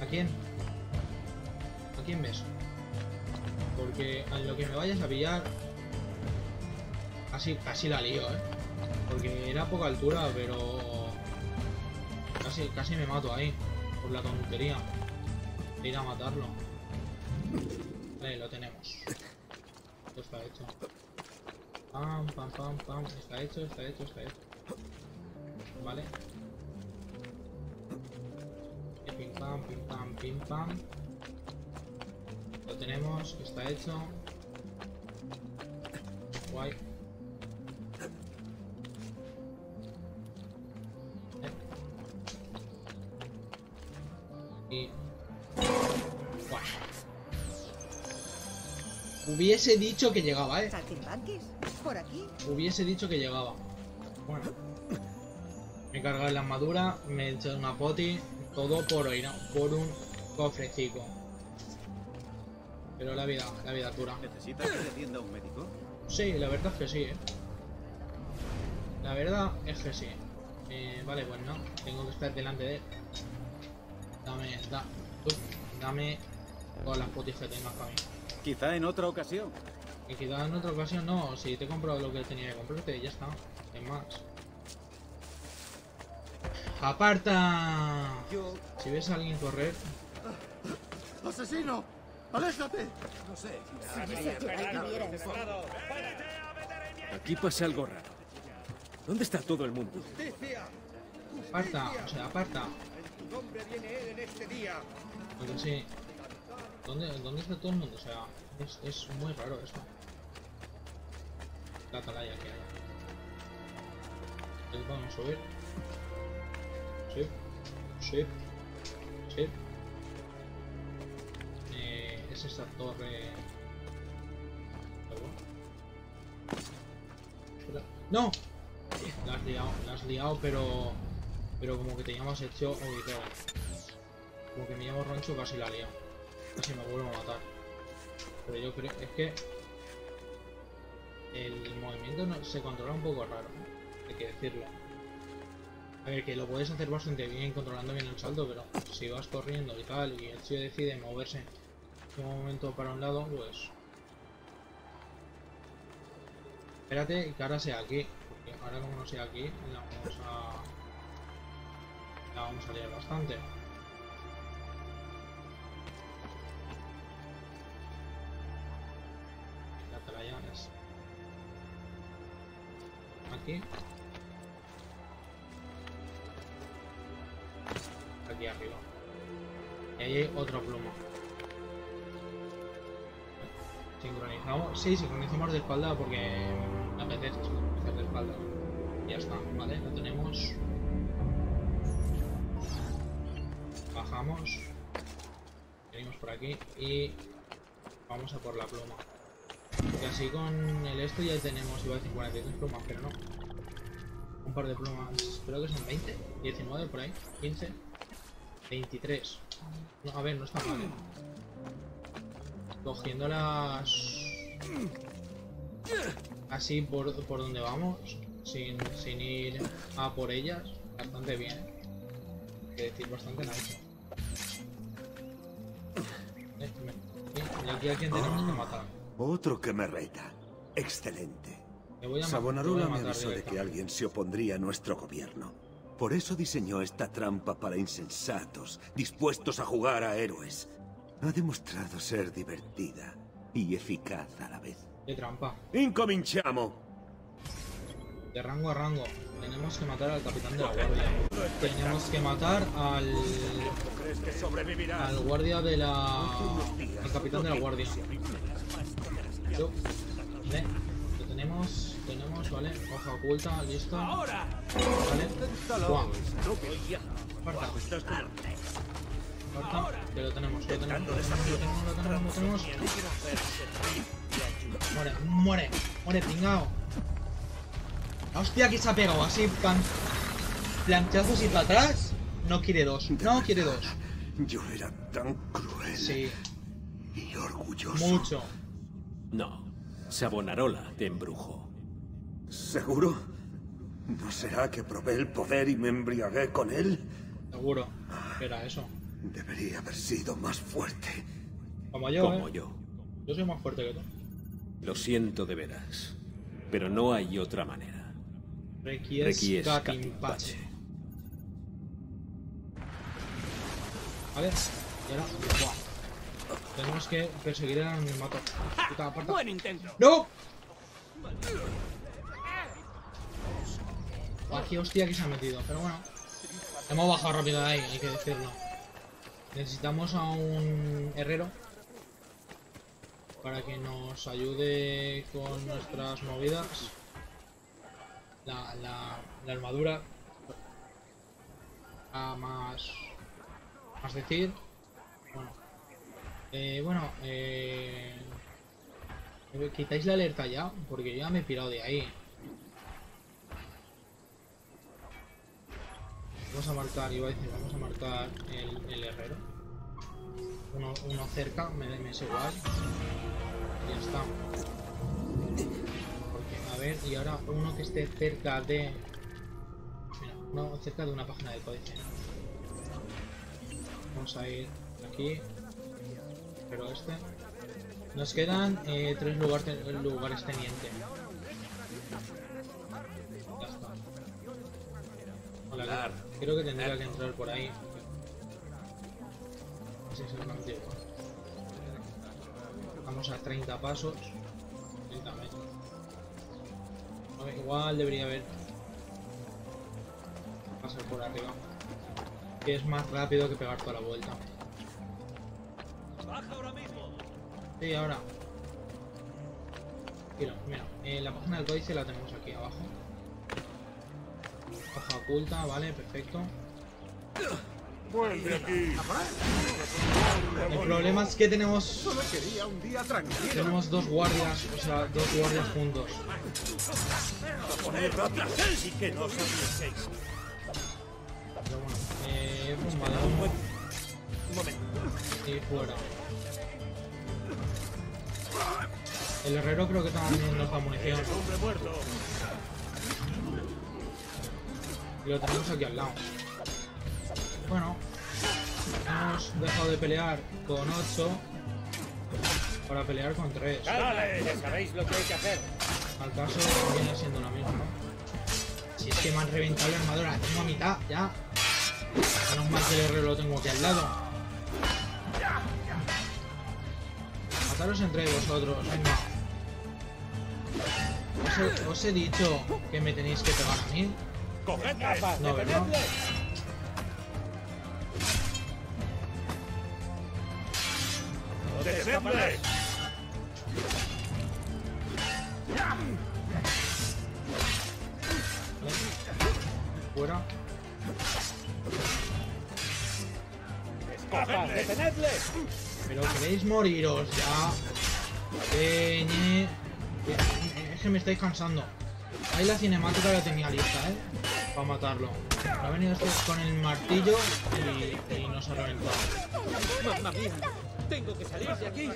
¿A quién? ¿A quién ves? Porque a lo que me vayas a pillar... Casi, casi la lío, ¿eh? Porque era a poca altura, pero... Casi, casi me mato ahí. Por la tontería. De ir a matarlo. Vale, lo tenemos. Esto está hecho. Pam, pam, pam, pam. Está hecho, está hecho, está hecho. Vale. Pim pam, pim pam, pim pam. Lo tenemos, está hecho. Guay. Hubiese dicho que llegaba, eh. ¿Saltimbanquis? ¿Por aquí? Hubiese dicho que llegaba. Bueno. Me he cargado la armadura, me he hecho una poti, todo por ir, por un cofrecico. Pero la vida, la vida dura. ¿Necesitas que te atienda un médico? Sí, la verdad es que sí, eh. La verdad es que sí. Eh, vale, pues no, tengo que estar delante de él. Dame, da, tú, dame todas las potis que tengas para mí. Quizá en otra ocasión. Y quizá en otra ocasión no, si te he comprado lo que tenía que comprarte, ya está. Es más. ¡Aparta! Si ves a alguien correr, ¡Asesino! ¡Aléjate! No sé. Aquí pasa algo raro. ¿Dónde está todo el mundo? aparta, o sea, aparta. Tu nombre viene él en este día. Porque sí. ¿Dónde, ¿Dónde está todo el mundo? O sea, es, es muy raro esto. La atalaya que hay. Ahí podemos subir. Sí. Sí. Sí. Eh, es esa torre. ¡No! La has liado, la has liado, pero. Pero como que teníamos hecho ubicado. Como que me llamo Roncho casi la he liado. Casi me vuelvo a matar. Pero yo creo. Es que. El movimiento no- se controla un poco raro. Hay que decirlo. A ver, que lo puedes hacer bastante bien controlando bien el salto, pero si vas corriendo y tal, y el tío decide moverse en un momento para un lado, pues. Espérate que ahora sea aquí. Porque ahora como no sea aquí, la vamos a. La vamos a liar bastante. Aquí. Aquí arriba. Y ahí hay otra pluma. Sincronizamos. Sí, sincronizamos de espalda porque me apetece sincronizar de espalda. Ya está, ¿vale? Lo tenemos. Bajamos. Venimos por aquí y vamos a por la pluma. Y así con el esto ya tenemos, iba a decir 43 plumas, pero no. Par de plumas, creo que son 20, 19 por ahí, 15, 23. No, a ver, no está mal. ¿eh? Cogiéndolas así por, por donde vamos, sin, sin ir a por ellas, bastante bien. Hay que decir, bastante nice. Eh, Y aquí a quien tenemos que matar. Otro que me reta. Excelente. Savonarola me avisó de que alguien se opondría a nuestro gobierno. Por eso diseñó esta trampa para insensatos, dispuestos a jugar a héroes. Ha demostrado ser divertida y eficaz a la vez. Qué trampa. Incominciamo. De rango a rango. Tenemos que matar al capitán de la guardia. Tenemos que matar al. Al guardia de la. al capitán de la guardia. Yo. Lo tenemos. Vale. Hoja oculta, listo. ¡Ahora! Vale. Guau. Aparta. Aparta. Que lo tenemos, lo tenemos. Lo tenemos, lo tenemos, lo. Muere, muere, muere, pringao. Hostia, que se ha pegado así, pan. Planchazos y para atrás. No quiere dos, no quiere dos. Yo era tan cruel Sí, y orgulloso. mucho. No. Savonarola te embrujó. ¿Seguro? ¿No será que probé el poder y me embriagué con él? Seguro. que Era eso. Debería haber sido más fuerte. Como yo, Como ¿eh? yo. Yo soy más fuerte que tú. Lo siento de veras. Pero no hay otra manera. Requiescat Requiescat in in pace. pace. Vale. Y ahora. Buah. Tenemos que perseguir al mato. Puta, aparta. Buen intento. ¡No! Aquí hostia que se ha metido, pero bueno. Hemos bajado rápido de ahí, hay que decirlo. Necesitamos a un herrero para que nos ayude con nuestras movidas. La, la, la armadura. A más. Más decir. Bueno. Eh, bueno, eh. ¿Quitáis la alerta ya? Porque ya me he pirado de ahí. Vamos a marcar, iba a decir, vamos a marcar el, el herrero. Uno, uno cerca, me, me es igual. Y ya está. Porque, a ver, y ahora uno que esté cerca de... Mira, uno cerca de una página de códice. Vamos a ir aquí. Pero este. Nos quedan eh, tres lugar lugares teniente. Ya está. Hola. Creo que tendría que entrar por ahí. Ese es el antiguo. Vamos a 30 pasos. 30 metros. A ver, igual debería haber. Pasar por arriba. Que es más rápido que pegar toda la vuelta. ¡Baja ahora mismo! Sí, ahora. Mira, mira, eh, la página del códice la tenemos aquí abajo. Hoja oculta, vale, perfecto. Vuelve aquí. El problema es que tenemos Solo quería un día tranquilo. tenemos dos guardias, o sea, dos guardias juntos. ¡Poner rápido! ¡Y que no os avieseis! Pero bueno, eh, Un momento. y fuera. El herrero creo que también nos da munición. ¡Hombre muerto! Y lo tenemos aquí al lado. Bueno, hemos dejado de pelear con 8 para pelear con 3. ¡Dale! Ya sabéis lo que hay que hacer. Al caso viene siendo lo mismo. Si es que me han reventado la armadura, la tengo a mitad, ya. Menos mal que el lo tengo aquí al lado. Mataros entre vosotros, venga. Os he, os he dicho que me tenéis que pegar a mí. ¡Cogedle! No, ¿verdad? ¡Detenedle! Fuera. ¡Detenedle! Pero queréis moriros ya. Peñe. Es que me estáis cansando. Ahí la cinemática la tenía lista, ¿eh? Para matarlo. Ha venido este con el martillo y, y nos ha reventado. ¡Mamma mía! ¡Tengo que salir de aquí!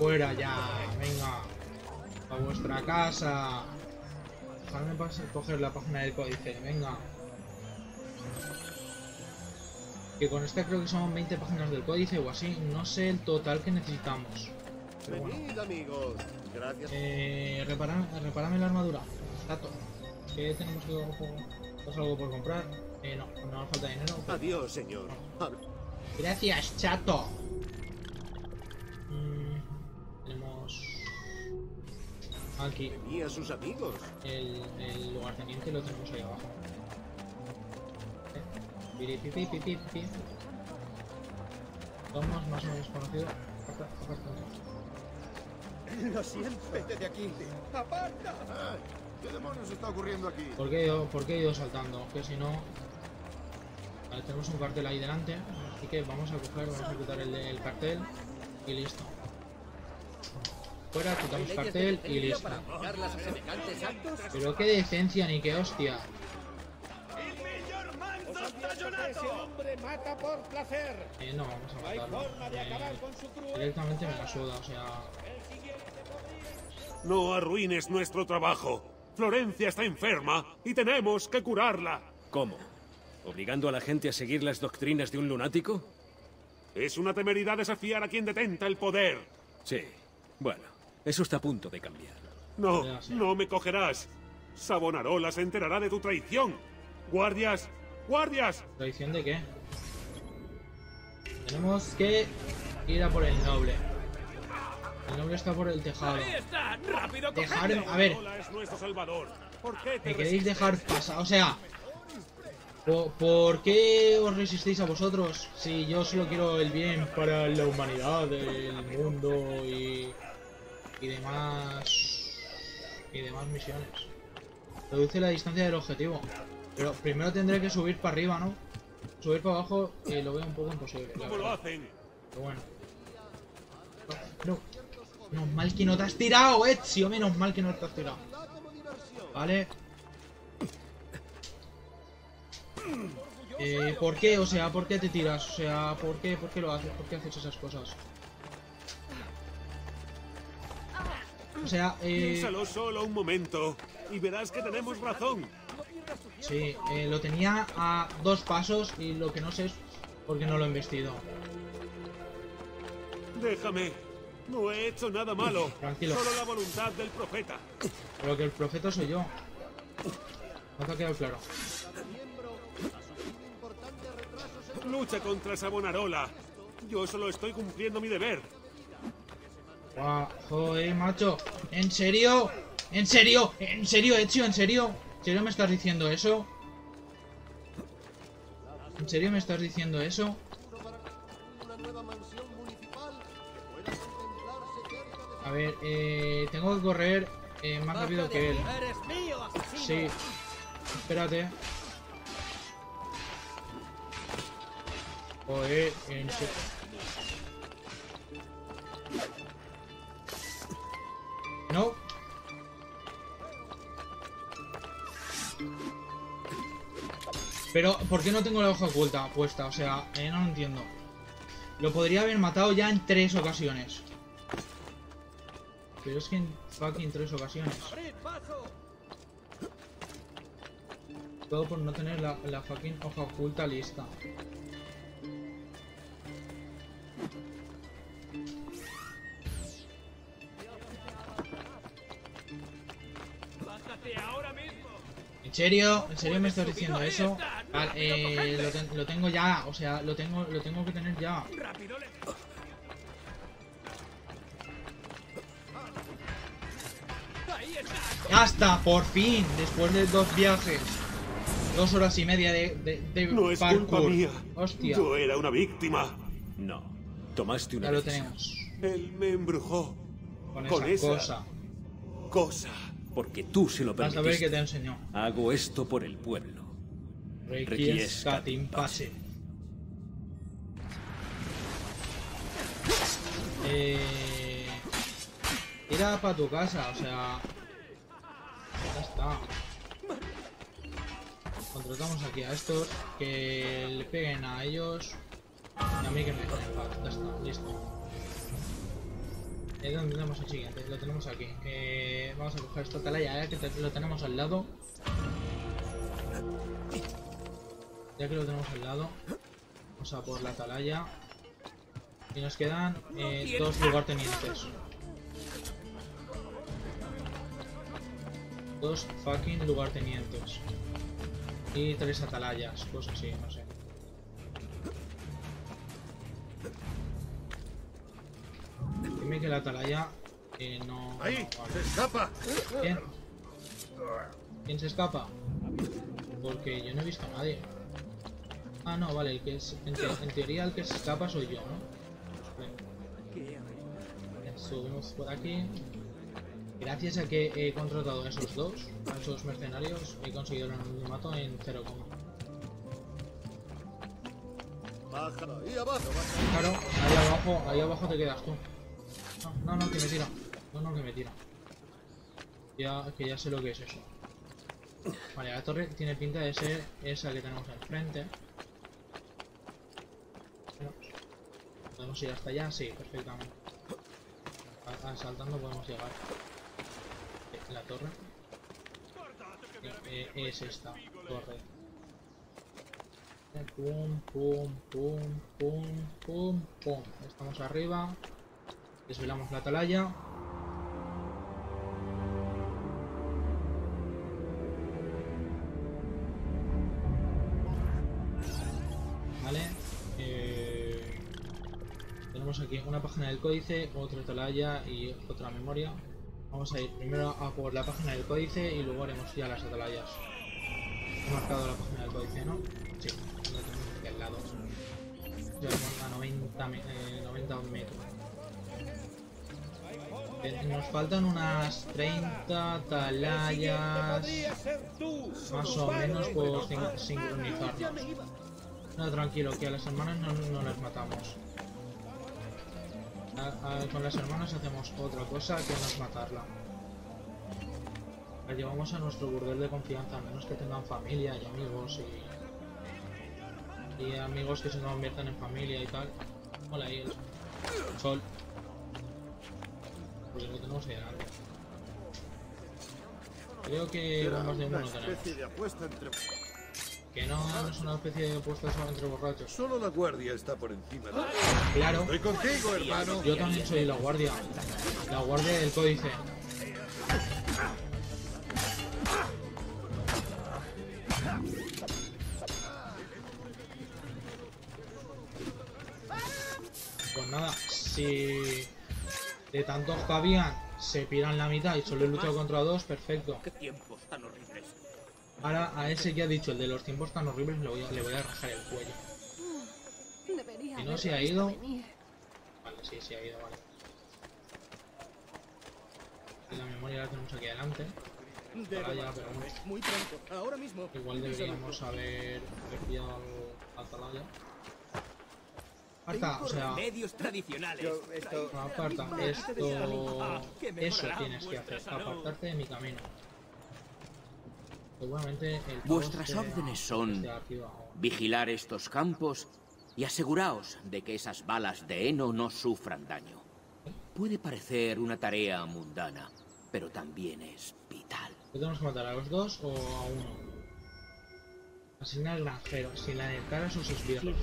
Fuera ya, venga. A vuestra casa. Dejadme coger la página del códice, venga. Que con esta creo que son 20 páginas del códice o así. No sé el total que necesitamos. Pero bueno. Venid, amigos. Gracias. Eh, repara- reparame la armadura. Tato. ¿Qué tenemos que ¿Tenemos algo por comprar? Eh, no, no nos falta dinero. pero- Adiós, señor. Gracias, chato. Mm, tenemos aquí Y a sus amigos. el, el lugarteniente lo tenemos ahí abajo. Eh, piri, pi, pi, pi, pi, pi. Somos más o menos conocidos. Aparta, aparta. Lo siento. Vete de aquí. ¡Aparta! ¿Qué demonios está ocurriendo aquí? ¿Por qué, he ido- ¿Por qué he ido saltando? Que si no... Vale, tenemos un cartel ahí delante, así que vamos a coger, vamos a quitar el, el cartel y listo. Fuera, quitamos ¿Hay leyes de cartel y listo. Pero qué decencia ni qué hostia. Ese hombre mata por placer. Eh, no, vamos a No hay matarlo. forma de Eh, directamente me la suda, o sea... No arruines nuestro trabajo. Florencia está enferma y tenemos que curarla. ¿Cómo? ¿Obligando a la gente a seguir las doctrinas de un lunático? Es una temeridad desafiar a quien detenta el poder. Sí. Bueno, eso está a punto de cambiar. No, no me cogerás. Savonarola se enterará de tu traición. Guardias, guardias. ¿Traición de qué? Tenemos que ir a por el noble. El noble está por el tejado. ¡Ahí está! ¡Rápido, Dejar, cogedle! a ver, Savonarola es nuestro salvador. ¿Por qué te me queréis dejar pasar, o sea, ¿por, qué os resistís a vosotros si yo solo quiero el bien para la humanidad, el mundo y, y demás y demás misiones? Reduce la distancia del objetivo, pero primero tendré que subir para arriba, ¿no? Subir para abajo eh, lo veo un poco imposible. ¿Cómo lo hacen? Pero bueno. No, menos mal que no te has tirado, Ezio. Menos mal que no te has tirado. Vale. Eh, ¿Por qué? O sea, ¿por qué te tiras? O sea, ¿por qué? ¿Por qué lo haces? ¿Por qué haces esas cosas? O sea, eh... Piénsalo solo un momento y verás que tenemos razón. Sí, eh, lo tenía a dos pasos y lo que no sé es Porque no lo he investido. Déjame. No he hecho nada malo. Tranquilo. Solo la voluntad del profeta. Pero que el profeta soy yo. No te ha quedado claro. Lucha contra Savonarola. Yo solo estoy cumpliendo mi deber. Guau, joder, macho. ¿En serio? ¿En serio? ¿En serio, Ezio? ¿En serio? ¿En serio me estás diciendo eso? ¿En serio me estás diciendo eso? A ver, eh, tengo que correr eh, más rápido que él. ¡Eres mío, asesino! Sí. Espérate. Joder, en. No. Pero, ¿por qué no tengo la hoja oculta puesta? O sea, eh, no lo entiendo. Lo podría haber matado ya en tres ocasiones. Pero es que en fucking tres ocasiones. Todo por no tener la, la fucking hoja oculta lista. ¿En serio? ¿En serio me estás diciendo eso? Vale, eh, lo, ten- lo tengo ya, o sea, lo tengo, lo tengo que tener ya. ¡Ya está! ¡Por fin! Después de dos viajes. Dos horas y media de, de, de No es parkour. culpa mía. Hostia. Yo era una víctima. No. Tomaste una Ya lo decisión. tenemos. Él me embrujó. Con, Con esa, esa cosa. Cosa. Porque tú se lo Vas a ver permitiste. que te enseñó. Hago esto por el pueblo. Requiescat in pace. Eh... Tira para tu casa, o sea... Ya está. Contratamos aquí a estos que le peguen a ellos y a mí que me dejen en paz. Ya está, listo. Eh, ¿Dónde tenemos el siguiente? Lo tenemos aquí. Eh, vamos a coger esta atalaya ya que lo tenemos al lado. Ya que lo tenemos al lado, vamos a por la atalaya. Y nos quedan eh, dos lugartenientes. Dos fucking lugartenientes. Y tres atalayas, pues así, no sé. Dime que la atalaya eh, no... ¡Ahí! no, vale. ¡Se escapa! ¿Quién? ¿Quién se escapa? Porque yo no he visto a nadie. Ah, no, vale, el que es. En, te- en teoría el que se escapa soy yo, ¿no? Vale. Subimos por aquí. Gracias a que he contratado a esos dos, a esos mercenarios, he conseguido el anonimato en 0, Baja. Ahí abajo. Claro, ahí abajo, ahí abajo te quedas tú. No, no, no, que me tira. No, no, que me tira. Ya, que ya sé lo que es eso. Vale, la torre tiene pinta de ser esa que tenemos enfrente. Bueno, ¿Podemos ir hasta allá? Sí, perfectamente. A- a- Saltando podemos llegar. La torre. Eh, eh, es esta torre. Pum, pum, pum, pum, pum, pum. Estamos arriba. Desvelamos la atalaya. Vale. eh, tenemos aquí una página del códice, otra atalaya y otra memoria. Vamos a ir primero a por la página del códice y luego haremos ya las atalayas. He marcado la página del códice, ¿no? Sí, la tenemos aquí al lado. Ya a 90, me- eh, 90 metros. Eh, Nos faltan unas 30 atalayas. Más o menos por sin- sincronizarnos. No, tranquilo, que a las hermanas no, no las matamos. A- a- con las hermanas hacemos otra cosa que no es matarla. Las llevamos a nuestro burdel de confianza, a menos que tengan familia y amigos y, y amigos que se conviertan en familia y tal. Hola, ahí el sol. Porque lo tenemos ahí delante. Creo que bombas de humo una no tenemos. Que no, no es una especie de puesto solo entre borrachos. Solo la guardia está por encima de... Claro. Estoy contigo, hermano. Yo también soy la guardia. La guardia del códice. Pues nada, si de tantos que habían se piran la mitad y solo he luchado contra dos, perfecto. ¿Qué tiempos tan horribles? Ahora a ese que ha dicho, el de los tiempos tan horribles, le voy a, le voy a rajar el cuello. Debería Si no se ha ido... venir. Vale, sí, se ha ido, vale. Y la memoria la tenemos aquí adelante. Ahora ya, pero bueno. Muy pronto, ahora mismo. Igual deberíamos haber haber pillado al Atalaya. Aparta, o sea, Medios tradicionales. no, aparta, esto, eso tienes que hacer, apartarte de mi camino. Seguramente el Vuestras órdenes son vigilar estos campos y aseguraos de que esas balas de heno no sufran daño. Puede parecer una tarea mundana, pero también es vital. ¿Qué tenemos que matar a los dos o a uno? Asignar granjero, sin alertar a sus esbirros.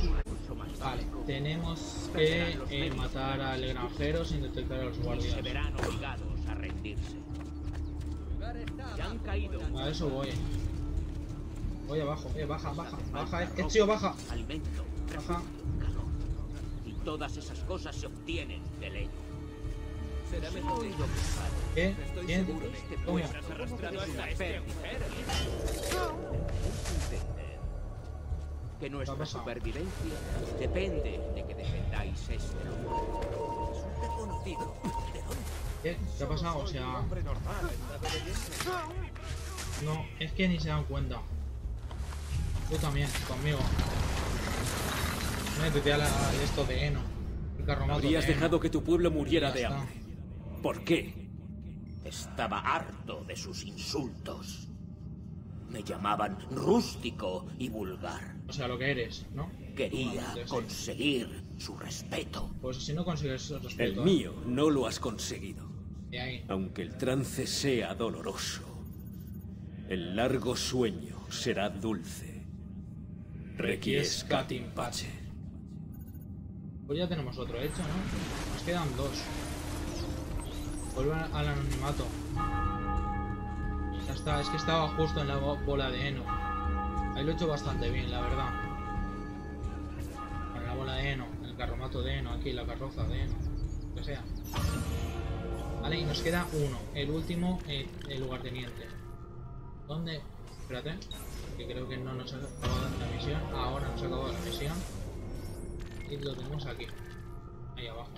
Vale, tenemos que eh, matar al granjero sin detectar a los guardias. Se verán obligados a rendirse. Ya han caído. A eso voy. Voy abajo, eh, baja, baja, baja, eh, Ezio, baja. Alimento, Baja. calor. Y todas esas cosas se obtienen de leño. Será mejor ir ¿Qué? Estoy ¿Quién? seguro de que has arrastrado hasta este agujero. Entender que nuestra supervivencia depende de que defendáis este lugar. Es un desconocido. ¿De dónde? ¿Qué? ¿Qué ha pasado? O sea, no, es que ni se dan cuenta. Tú también, conmigo. Métete a la, esto de heno. El carromato Habrías de heno. dejado que tu pueblo muriera de hambre. ¿Por qué? Estaba harto de sus insultos. Me llamaban rústico y vulgar. O sea, lo que eres, ¿no? Quería conseguir su respeto. Pues si no consigues el respeto. El ¿eh? mío no lo has conseguido. Aunque el trance sea doloroso, el largo sueño será dulce. Requiescat in pace. Pues ya tenemos otro hecho, ¿no? Nos quedan dos. Vuelve al anonimato. Ya está, es que estaba justo en la bo- bola de heno. Ahí lo he hecho bastante bien, la verdad. Con la bola de heno, el carromato de heno, aquí la carroza de heno, lo que sea. Y nos queda uno, el último, eh, el lugarteniente. ¿Dónde? Espérate, que creo que no nos ha acabado la misión. Ahora nos ha acabado la misión. Y lo tenemos aquí, ahí abajo.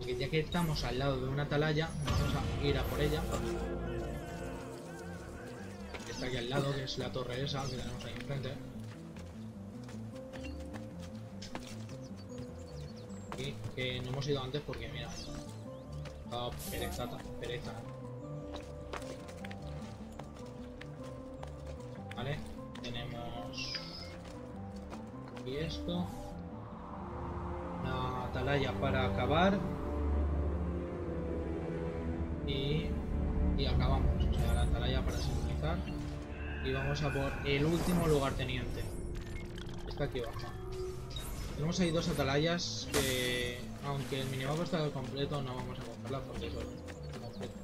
Así que ya que estamos al lado de una atalaya, vamos a ir a por ella. Está aquí al lado, que es la torre esa que tenemos ahí enfrente. Y que no hemos ido antes porque, mira, estaba pereza, pereza. Vale, tenemos y esto. La atalaya para acabar. Y, y acabamos. O sea la atalaya para sincronizar y vamos a por el último lugarteniente está aquí abajo. Tenemos ahí dos atalayas que aunque el minimapa está completo no vamos a cogerla porque eso está completo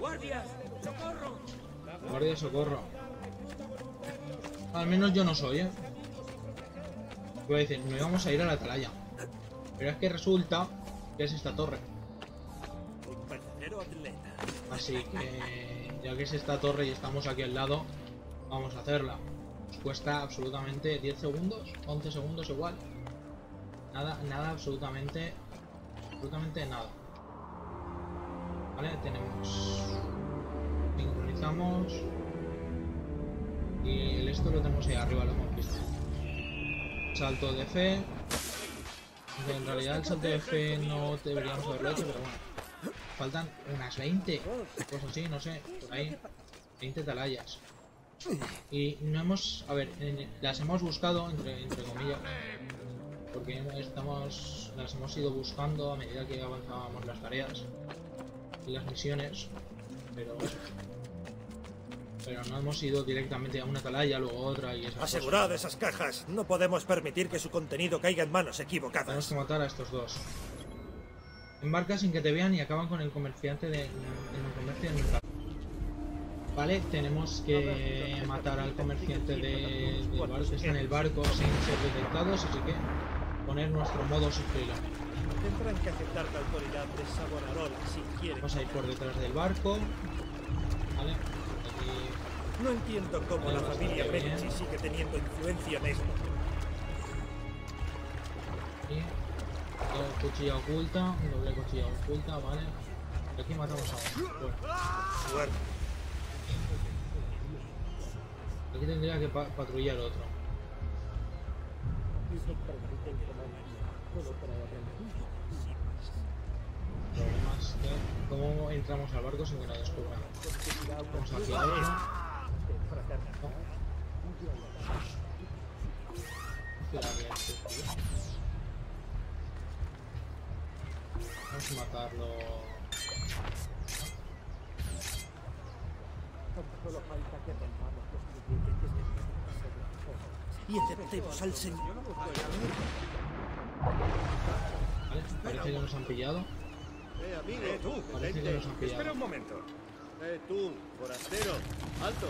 ¡Guardias! ¡Socorro! Guardia socorro. Al menos yo no soy, ¿eh? Voy a decir, no íbamos a ir a la atalaya. Pero es que resulta que es esta torre. Así que, ya que es esta torre y estamos aquí al lado, vamos a hacerla. Nos cuesta absolutamente 10 segundos, 11 segundos igual. Nada, nada, absolutamente, absolutamente nada. Vale, tenemos... Sincronizamos. Y el esto lo tenemos ahí arriba, lo hemos visto. Salto de fe. En realidad el salto de fe no deberíamos haberlo hecho, pero bueno. Faltan unas 20, cosas así, no sé, por ahí. 20 talayas. Y no hemos, a ver, en- las hemos buscado, entre, entre comillas, porque estamos, las hemos ido buscando a medida que avanzábamos las tareas. en las misiones, pero. Pero no hemos ido directamente a una atalaya, luego otra y esas Asegurad esas cajas. No podemos permitir que su contenido caiga en manos Tenemos equivocadas. que matar a estos dos. Embarca sin que te vean y acaban con el comerciante de, en el comercio de mercado. Vale, tenemos que matar al comerciante de, del barco que está en el barco sin ser detectados, así que poner nuestro modo sigilo. Tendrán que aceptar la autoridad de Savonarola si quieren. Vamos a ir por detrás del barco. Vale, aquí No entiendo cómo la familia. Medici sigue teniendo influencia en esto. Doble cuchilla oculta, doble cuchilla oculta, vale. Aquí matamos a uno. Bueno, Suerte. Aquí tendría que pa- patrullar otro. Que cómo entramos al barco sin que nos descubran. Vamos aquí adentro. Vamos a matarlo. Y aceptemos al Señor. Vale, parece que nos han pillado. Eh, amigo. Eh, tú, Parece que nos han pillado. Espera un momento. Eh, tú, forastero. Alto.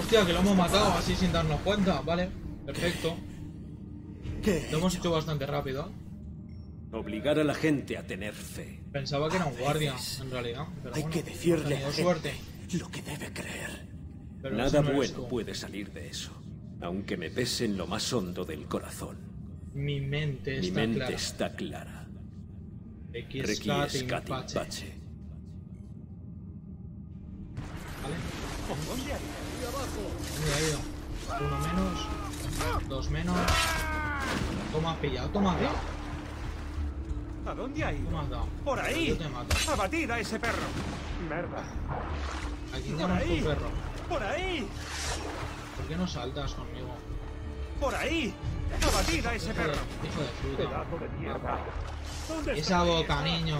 Hostia, que lo hemos matado así sin darnos cuenta. Vale, perfecto. Lo hemos hecho bastante rápido. Obligar a la gente a tener fe. Pensaba que era un guardia, en realidad. Pero Hay bueno, que decirle a gente suerte. lo que debe creer. Pero Nada no bueno puede salir de eso. Aunque me pese en lo más hondo del corazón. Mi mente Mi está mente clara. está clara. Requiescat Requiescat in in pace. pace. Uno menos. Dos menos. Toma, has pillado. Toma, has pillado. ¿A dónde hay? Toma, has dado. ¡Por ahí! Yo te mato. ¡Abatid a ese perro! ¡Merda! Aquí ¡Por llamas tu ahí! perro. ¡Por ahí! ¿Por qué no saltas conmigo? ¡Por ahí! ¡Abatid a ese perro! hijo de fruta. Pedazo de mierda. ¿Dónde Esa boca, niño.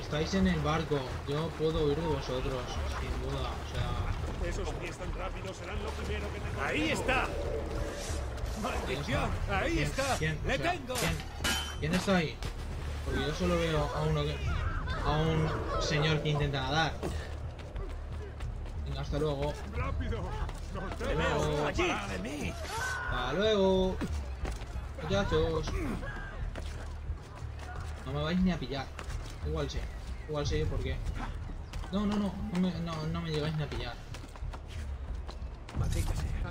Estáis en el barco. Yo puedo oír de vosotros, sin duda. O sea, Esos pies tan rápidos serán lo primero que te ¡Ahí está! ¡Maldición! ¡Ahí ¿quién- está! quién- ¡Le o sea, tengo! ¿quién, quién está ahí? Porque yo solo veo a uno que, a un señor que intenta nadar. Venga, hasta luego. ¡Rápido! ¡No te Hasta luego. ¡Allí! de mí! Hasta luego. Muchachos. No me vais ni a pillar. Igual sí. Igual sí, porque... No, no, no. No me, no, no me llegáis ni a pillar.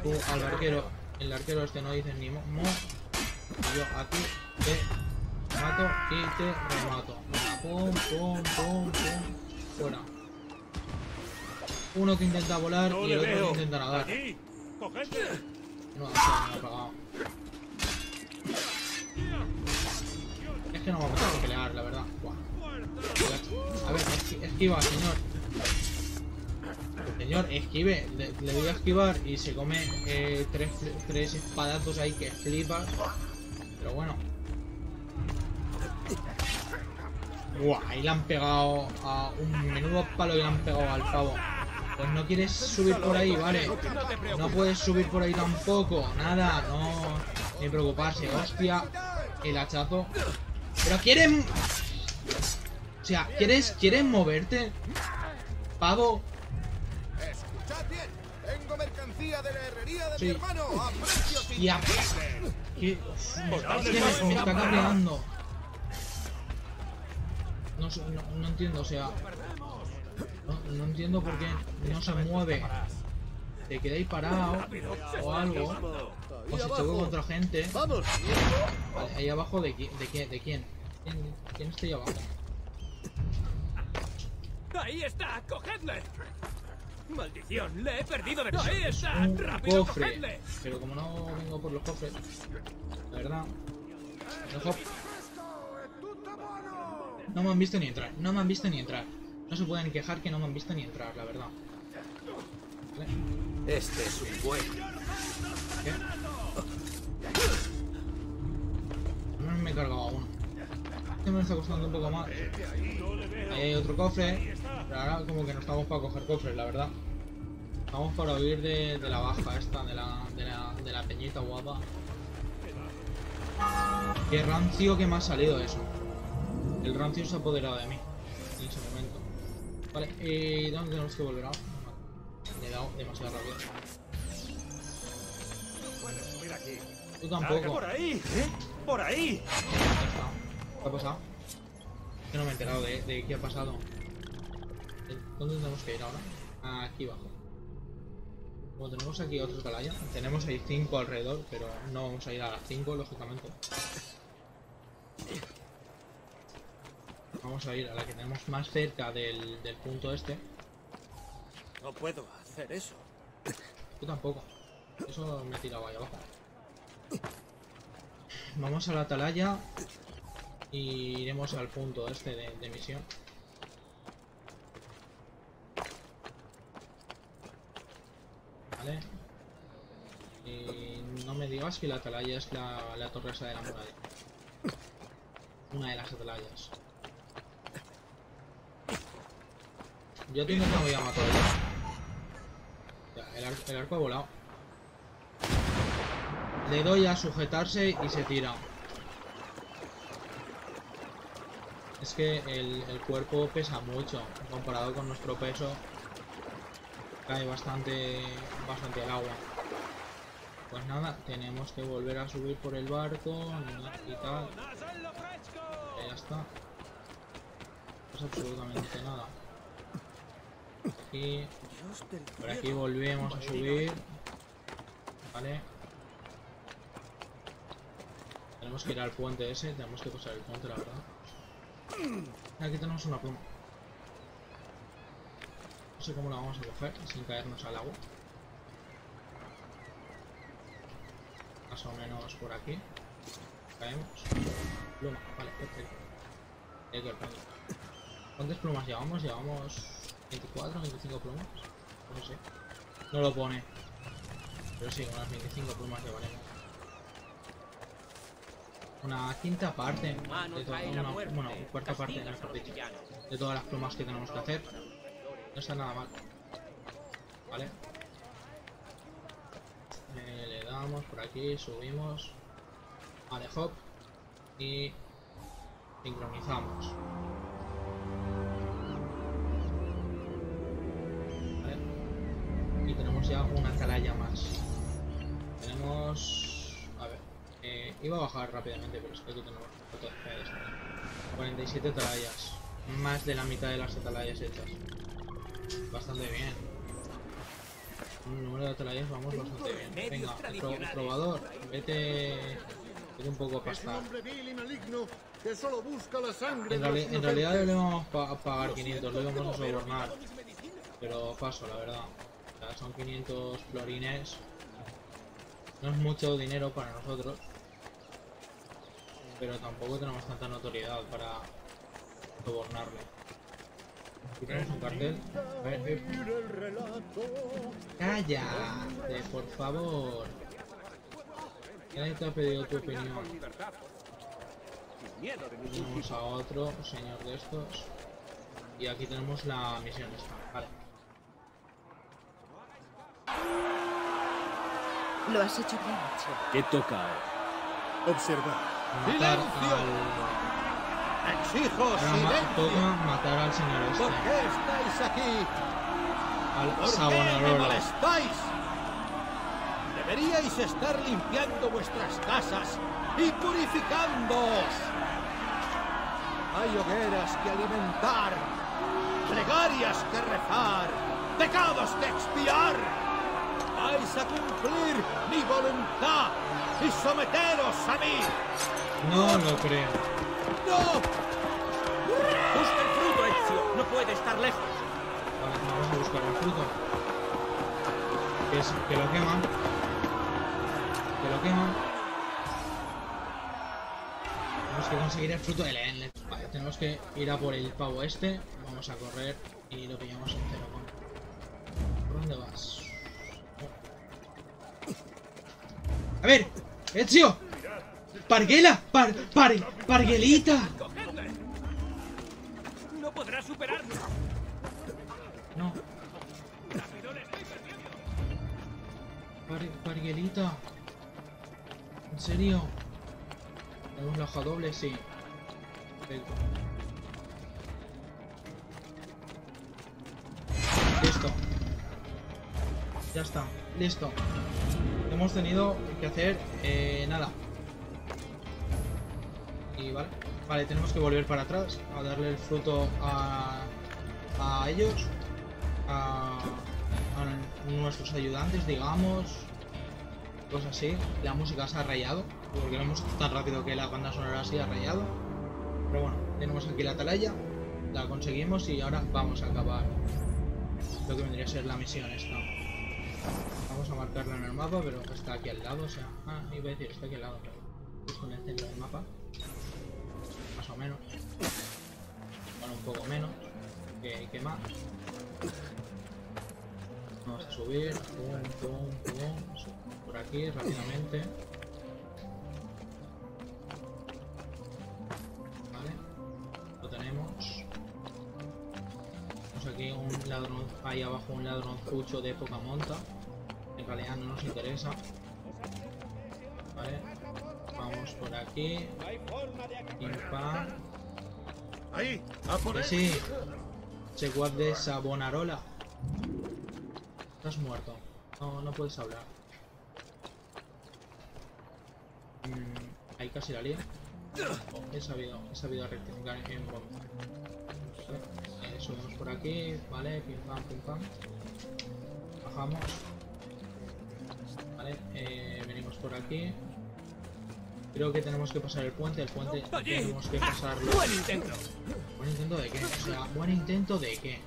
Tú al arquero. El arquero este no dice ni mo. mo, y yo aquí te mato y te remato. Venga, Pum, pum, pum, pum. Fuera. Uno que intenta volar ¡No y el otro que intenta nadar. No, me ha apagado. Es que no vamos a pelear, la verdad. Buah. A ver, esqui- esquiva, señor. Señor, esquive. Le, le doy a esquivar y se come eh, tres, tres espadazos ahí que flipas. Pero bueno. Buah, ahí le han pegado a un menudo palo que le han pegado al pavo. Pues no quieres subir por ahí, vale. No puedes subir por ahí tampoco. Nada, no. Ni preocuparse. Hostia. El hachazo. Pero quieren. O sea, ¿quieres, ¿quieres moverte? Pavo. Escuchad bien. Tengo mercancía de la herrería de Sí. mi hermano a precios Ya. ¿Qué? Me, me está cabreando. No, no, no entiendo, o sea. No, no entiendo por qué no se mueve. Te quedáis parado o algo. O se choca contra gente. Vamos. Vale, ahí abajo de, qui- de, qué- de quién? ¿Quién, quién está ahí abajo? ¡Ahí está! ¡Cogedle! ¡Maldición! ¡Le he perdido de! ¡Ahí está! Un ¡Rápido, cofre. cogedle! Pero como no vengo por los cofres, la verdad. No me han visto ni entrar, no me han visto ni entrar. No se pueden quejar que no me han visto ni entrar, la verdad. Vale. Este es un buen. ¿Qué? No me he cargado a uno. Este me está costando un poco más. Ahí hay otro cofre. Pero ahora como que no estamos para coger cofres, la verdad. Estamos para huir de, de la baja esta, de la, de la, de la peñita guapa. Qué rancio que me ha salido eso. El rancio se ha apoderado de mí. En ese momento. Vale, ¿y dónde tenemos que volver ahora? Le he dado demasiado rápido. Puedes subir aquí. Tú tampoco. Por ahí, ¿eh? Por ahí. ¿Qué ha pasado? Yo no me he enterado de, de qué ha pasado. Eh, ¿Dónde tenemos que ir ahora? Aquí abajo. Como tenemos aquí otros atalayas, tenemos ahí cinco alrededor, pero no vamos a ir a las cinco, lógicamente. Vamos a ir a la que tenemos más cerca del, del punto este. No puedo hacer eso. Yo tampoco. Eso me he tirado ahí abajo. Vamos a la atalaya y iremos al punto este de, de misión. Vale. Y no me digas que la atalaya es la, la torre esa de la muralla. Una de las atalayas. Yo entiendo que me voy a matar el, ar- el arco ha volado. Le doy a sujetarse y se tira. Es que el, cuerpo pesa mucho comparado con nuestro peso. Cae bastante, bastante al agua. Pues nada, tenemos que volver a subir por el barco y tal. Ya está. No pasa absolutamente nada. Aquí, por aquí volvemos a subir. Vale. Tenemos que ir al puente ese, tenemos que pasar el puente, la verdad. Aquí tenemos una pluma. No sé cómo la vamos a coger sin caernos al agua. Más o menos por aquí. Caemos. Pluma, vale, perfecto. ¿Cuántas plumas llevamos? Llevamos 24, 25 plumas. No sé. No lo pone. Pero sí, unas 25 plumas llevaremos. Una quinta parte, de to- una, bueno, cuarta parte, mejor dicho, de todas las plumas que tenemos que hacer. No está nada mal. Vale. Eh, le damos por aquí, subimos. Vale, hop. Y sincronizamos. Tenemos ya una atalaya más. Tenemos... A ver. eh, iba a bajar rápidamente, pero es que aquí tenemos un poco de FPS. 47 atalayas. Más de la mitad de las atalayas hechas. Bastante bien. Un número de atalayas vamos bastante bien. Venga, pro- probador, vete... Vete un poco a pastar. hombre vil y maligno que solo busca la sangre En, reali- realidad pa- a pagar 500, lo íbamos a sobornar. Pero paso, la verdad. Son 500 florines. No es mucho dinero para nosotros. Pero tampoco tenemos tanta notoriedad para sobornarle. Aquí tenemos un cartel. A ver. Eh, por favor. Nadie te ha pedido tu opinión. Tenemos a otro señor de estos. Y aquí tenemos la misión esta. Lo has hecho bien, Nacho. ¿Qué toca ahora? Observar. Matar ¡Silencio! al... ¡Exijo ma- silencio! toca matar al señor ¿Por este. qué estáis aquí? Al ¿Por qué me molestáis? Deberíais estar limpiando vuestras casas y purificándoos. Hay hogueras que alimentar, plegarias que rezar, pecados que expiar. Vais a cumplir mi voluntad y someteros a mí. No lo creo. ¡No! Busca el fruto, Ezio. No puede estar lejos. Vale, vamos a buscar el fruto. Que, es, que lo queman. Que lo queman. Tenemos que conseguir el fruto del Enlet. Vale, tenemos que ir a por el pavo este. Vamos a correr y lo pillamos en cero. ¿Por dónde vas? A ver, Ezio. Parguela, par, par, parguelita. podrá superarnos. No. Par Parguelita. ¿En serio? ¿Tenemos la hoja doble? Sí. Perfecto. Listo. Ya está. Listo. Hemos tenido que hacer eh, nada. Y vale. Vale, tenemos que volver para atrás a darle el fruto a, a ellos. A, nuestros ayudantes, digamos. Cosas así. La música se ha rayado. Porque lo hemos tan rápido que la banda sonora se ha rayado. Pero bueno, tenemos aquí la atalaya. La conseguimos y ahora vamos a acabar lo que vendría a ser la misión esta. Vamos a marcarla en el mapa, pero está aquí al lado, o sea... Ah, iba a decir, está aquí al lado, pero... Justo en el centro del mapa. Más o menos. Bueno, un poco menos. Que, que más. Vamos a subir. Por aquí, rápidamente. Ahí abajo un ladronzucho de poca monta. En realidad no nos interesa. Vale. Vamos por aquí. Pim pam. Ahí, a por sí. Cheguad de Sabonarola. Estás muerto. No, no puedes hablar. Mm, ahí casi la lía. Oh, he sabido, he sabido rectificar en eh, subimos por aquí, vale, pim pam, pim pam. Bajamos. Vale, eh, venimos por aquí. Creo que tenemos que pasar el puente, el puente tenemos que ¡Ah! pasarlo. Buen intento. ¿Buen intento de qué? O sea, ¿buen intento de qué?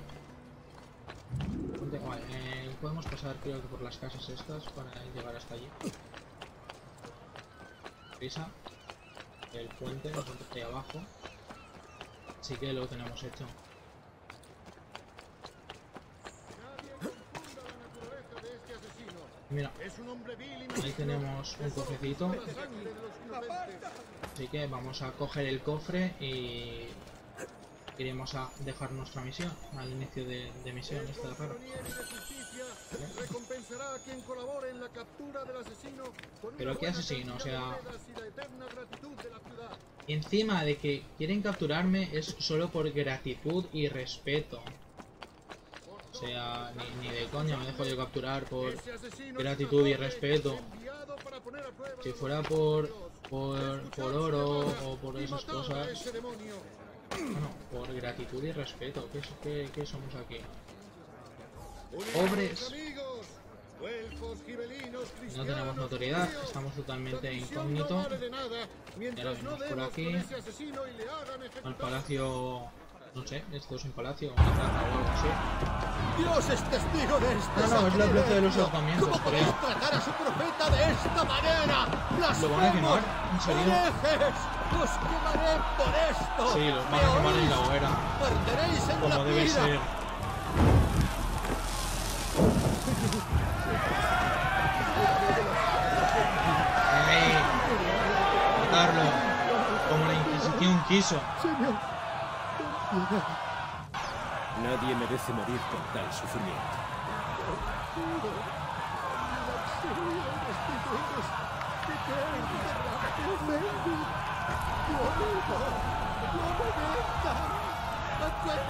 Puente- Vale, eh, podemos pasar creo que por las casas estas para llegar hasta allí. Prisa. El puente, el puente está ahí abajo. Así que lo tenemos hecho. Mira, ahí tenemos un cofrecito. Así que vamos a coger el cofre y iremos a dejar nuestra misión al inicio de, de misión esta de con Pero qué asesino, o sea- encima de que quieren capturarme es solo por gratitud y respeto. Sea, ni, ni de coña me dejo yo capturar por gratitud y respeto. Si fuera por, por, por oro o por esas cosas, bueno, por gratitud y respeto. ¿Qué, qué- qué somos aquí? Pobres. No tenemos notoriedad, estamos totalmente incógnito. No vale de nada, Y ahora mientras no venimos por aquí. Al palacio... No sé, esto es un palacio, una plaza o algo así. Dios es testigo de esto. No, no, es la plaza de los ahorcamientos, ¿Cómo podéis tratar a su profeta de esta manera? ¿Lo van a quemar? ¿En serio? ¡Herejes! ¡Os quemaré por esto! Sí, los van ¿Me a quemar en la hoguera. Arderéis en Como la debe ser. Matarlo. Como la Inquisición quiso. Señor, Nadie merece morir con tal sufrimiento.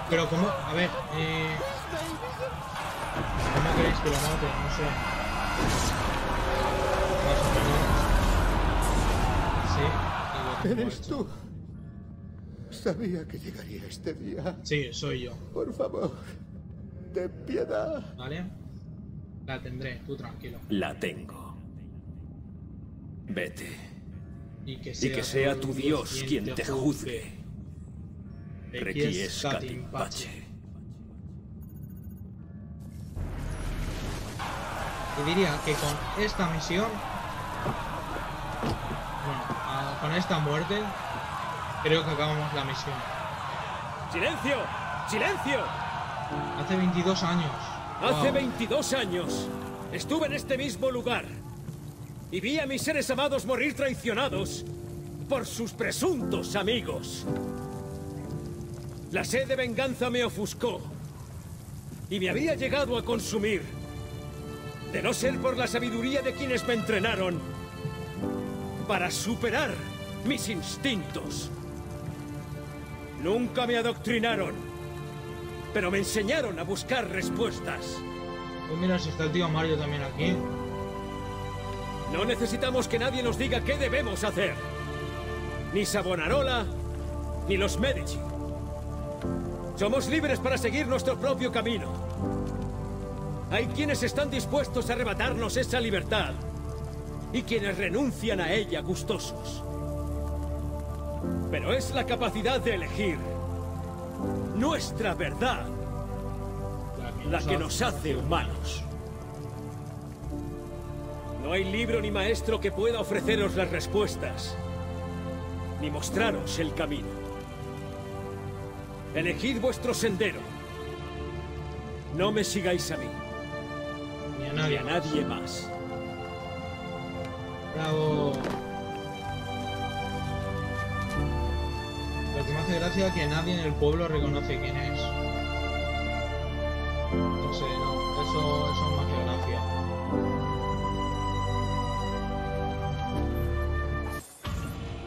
Pero como, a ver, eh, ¿cómo queréis que lo mate? No sé. Más o menos. Sí, ¿Eres hecho. tú? Sabía que llegaría este día. Sí, soy yo. Por favor, ten piedad. ¿Vale? La tendré, tú tranquilo. La tengo. Vete. Y que Y que sea tu Dios quien te juzgue. Requiescat in pace. Y diría que con esta misión, bueno, a- con esta muerte, creo que acabamos la misión. ¡Silencio! ¡Silencio! Hace 22 años. Hace Wow. 22 años estuve en este mismo lugar y vi a mis seres amados morir traicionados por sus presuntos amigos. La sed de venganza me ofuscó. Y me había llegado a consumir. De no ser por la sabiduría de quienes me entrenaron. Para superar mis instintos. Nunca me adoctrinaron. Pero me enseñaron a buscar respuestas. Pues mira, si está el tío Mario también aquí. No necesitamos que nadie nos diga qué debemos hacer. Ni Savonarola, ni los Medici. Somos libres para seguir nuestro propio camino. Hay quienes están dispuestos a arrebatarnos esa libertad y quienes renuncian a ella gustosos. Pero es la capacidad de elegir nuestra verdad la que nos hace humanos. No hay libro ni maestro que pueda ofreceros las respuestas, ni mostraros el camino. Elegid vuestro sendero. No me sigáis a mí. Ni a nadie, ni a nadie más. Bravo. Hace gracia que nadie en el pueblo reconoce quién es. No sé, no. Eso, eso hace gracia.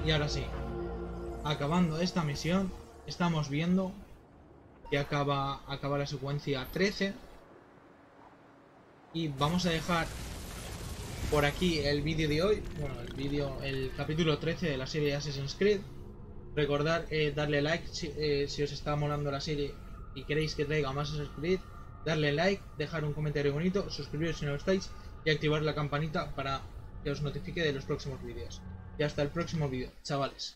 Y ahora sí. Acabando esta misión, estamos viendo que acaba, acaba la secuencia 13. Y vamos a dejar por aquí el vídeo de hoy. Bueno, el vídeo, el capítulo 13 de la serie Assassin's Creed. Recordad eh, darle like eh, si, os está molando la serie y queréis que traiga más Assassin's Darle like, dejar un comentario bonito, suscribiros si no lo estáis y activar la campanita para que os notifique de los próximos vídeos. Y hasta el próximo vídeo, chavales.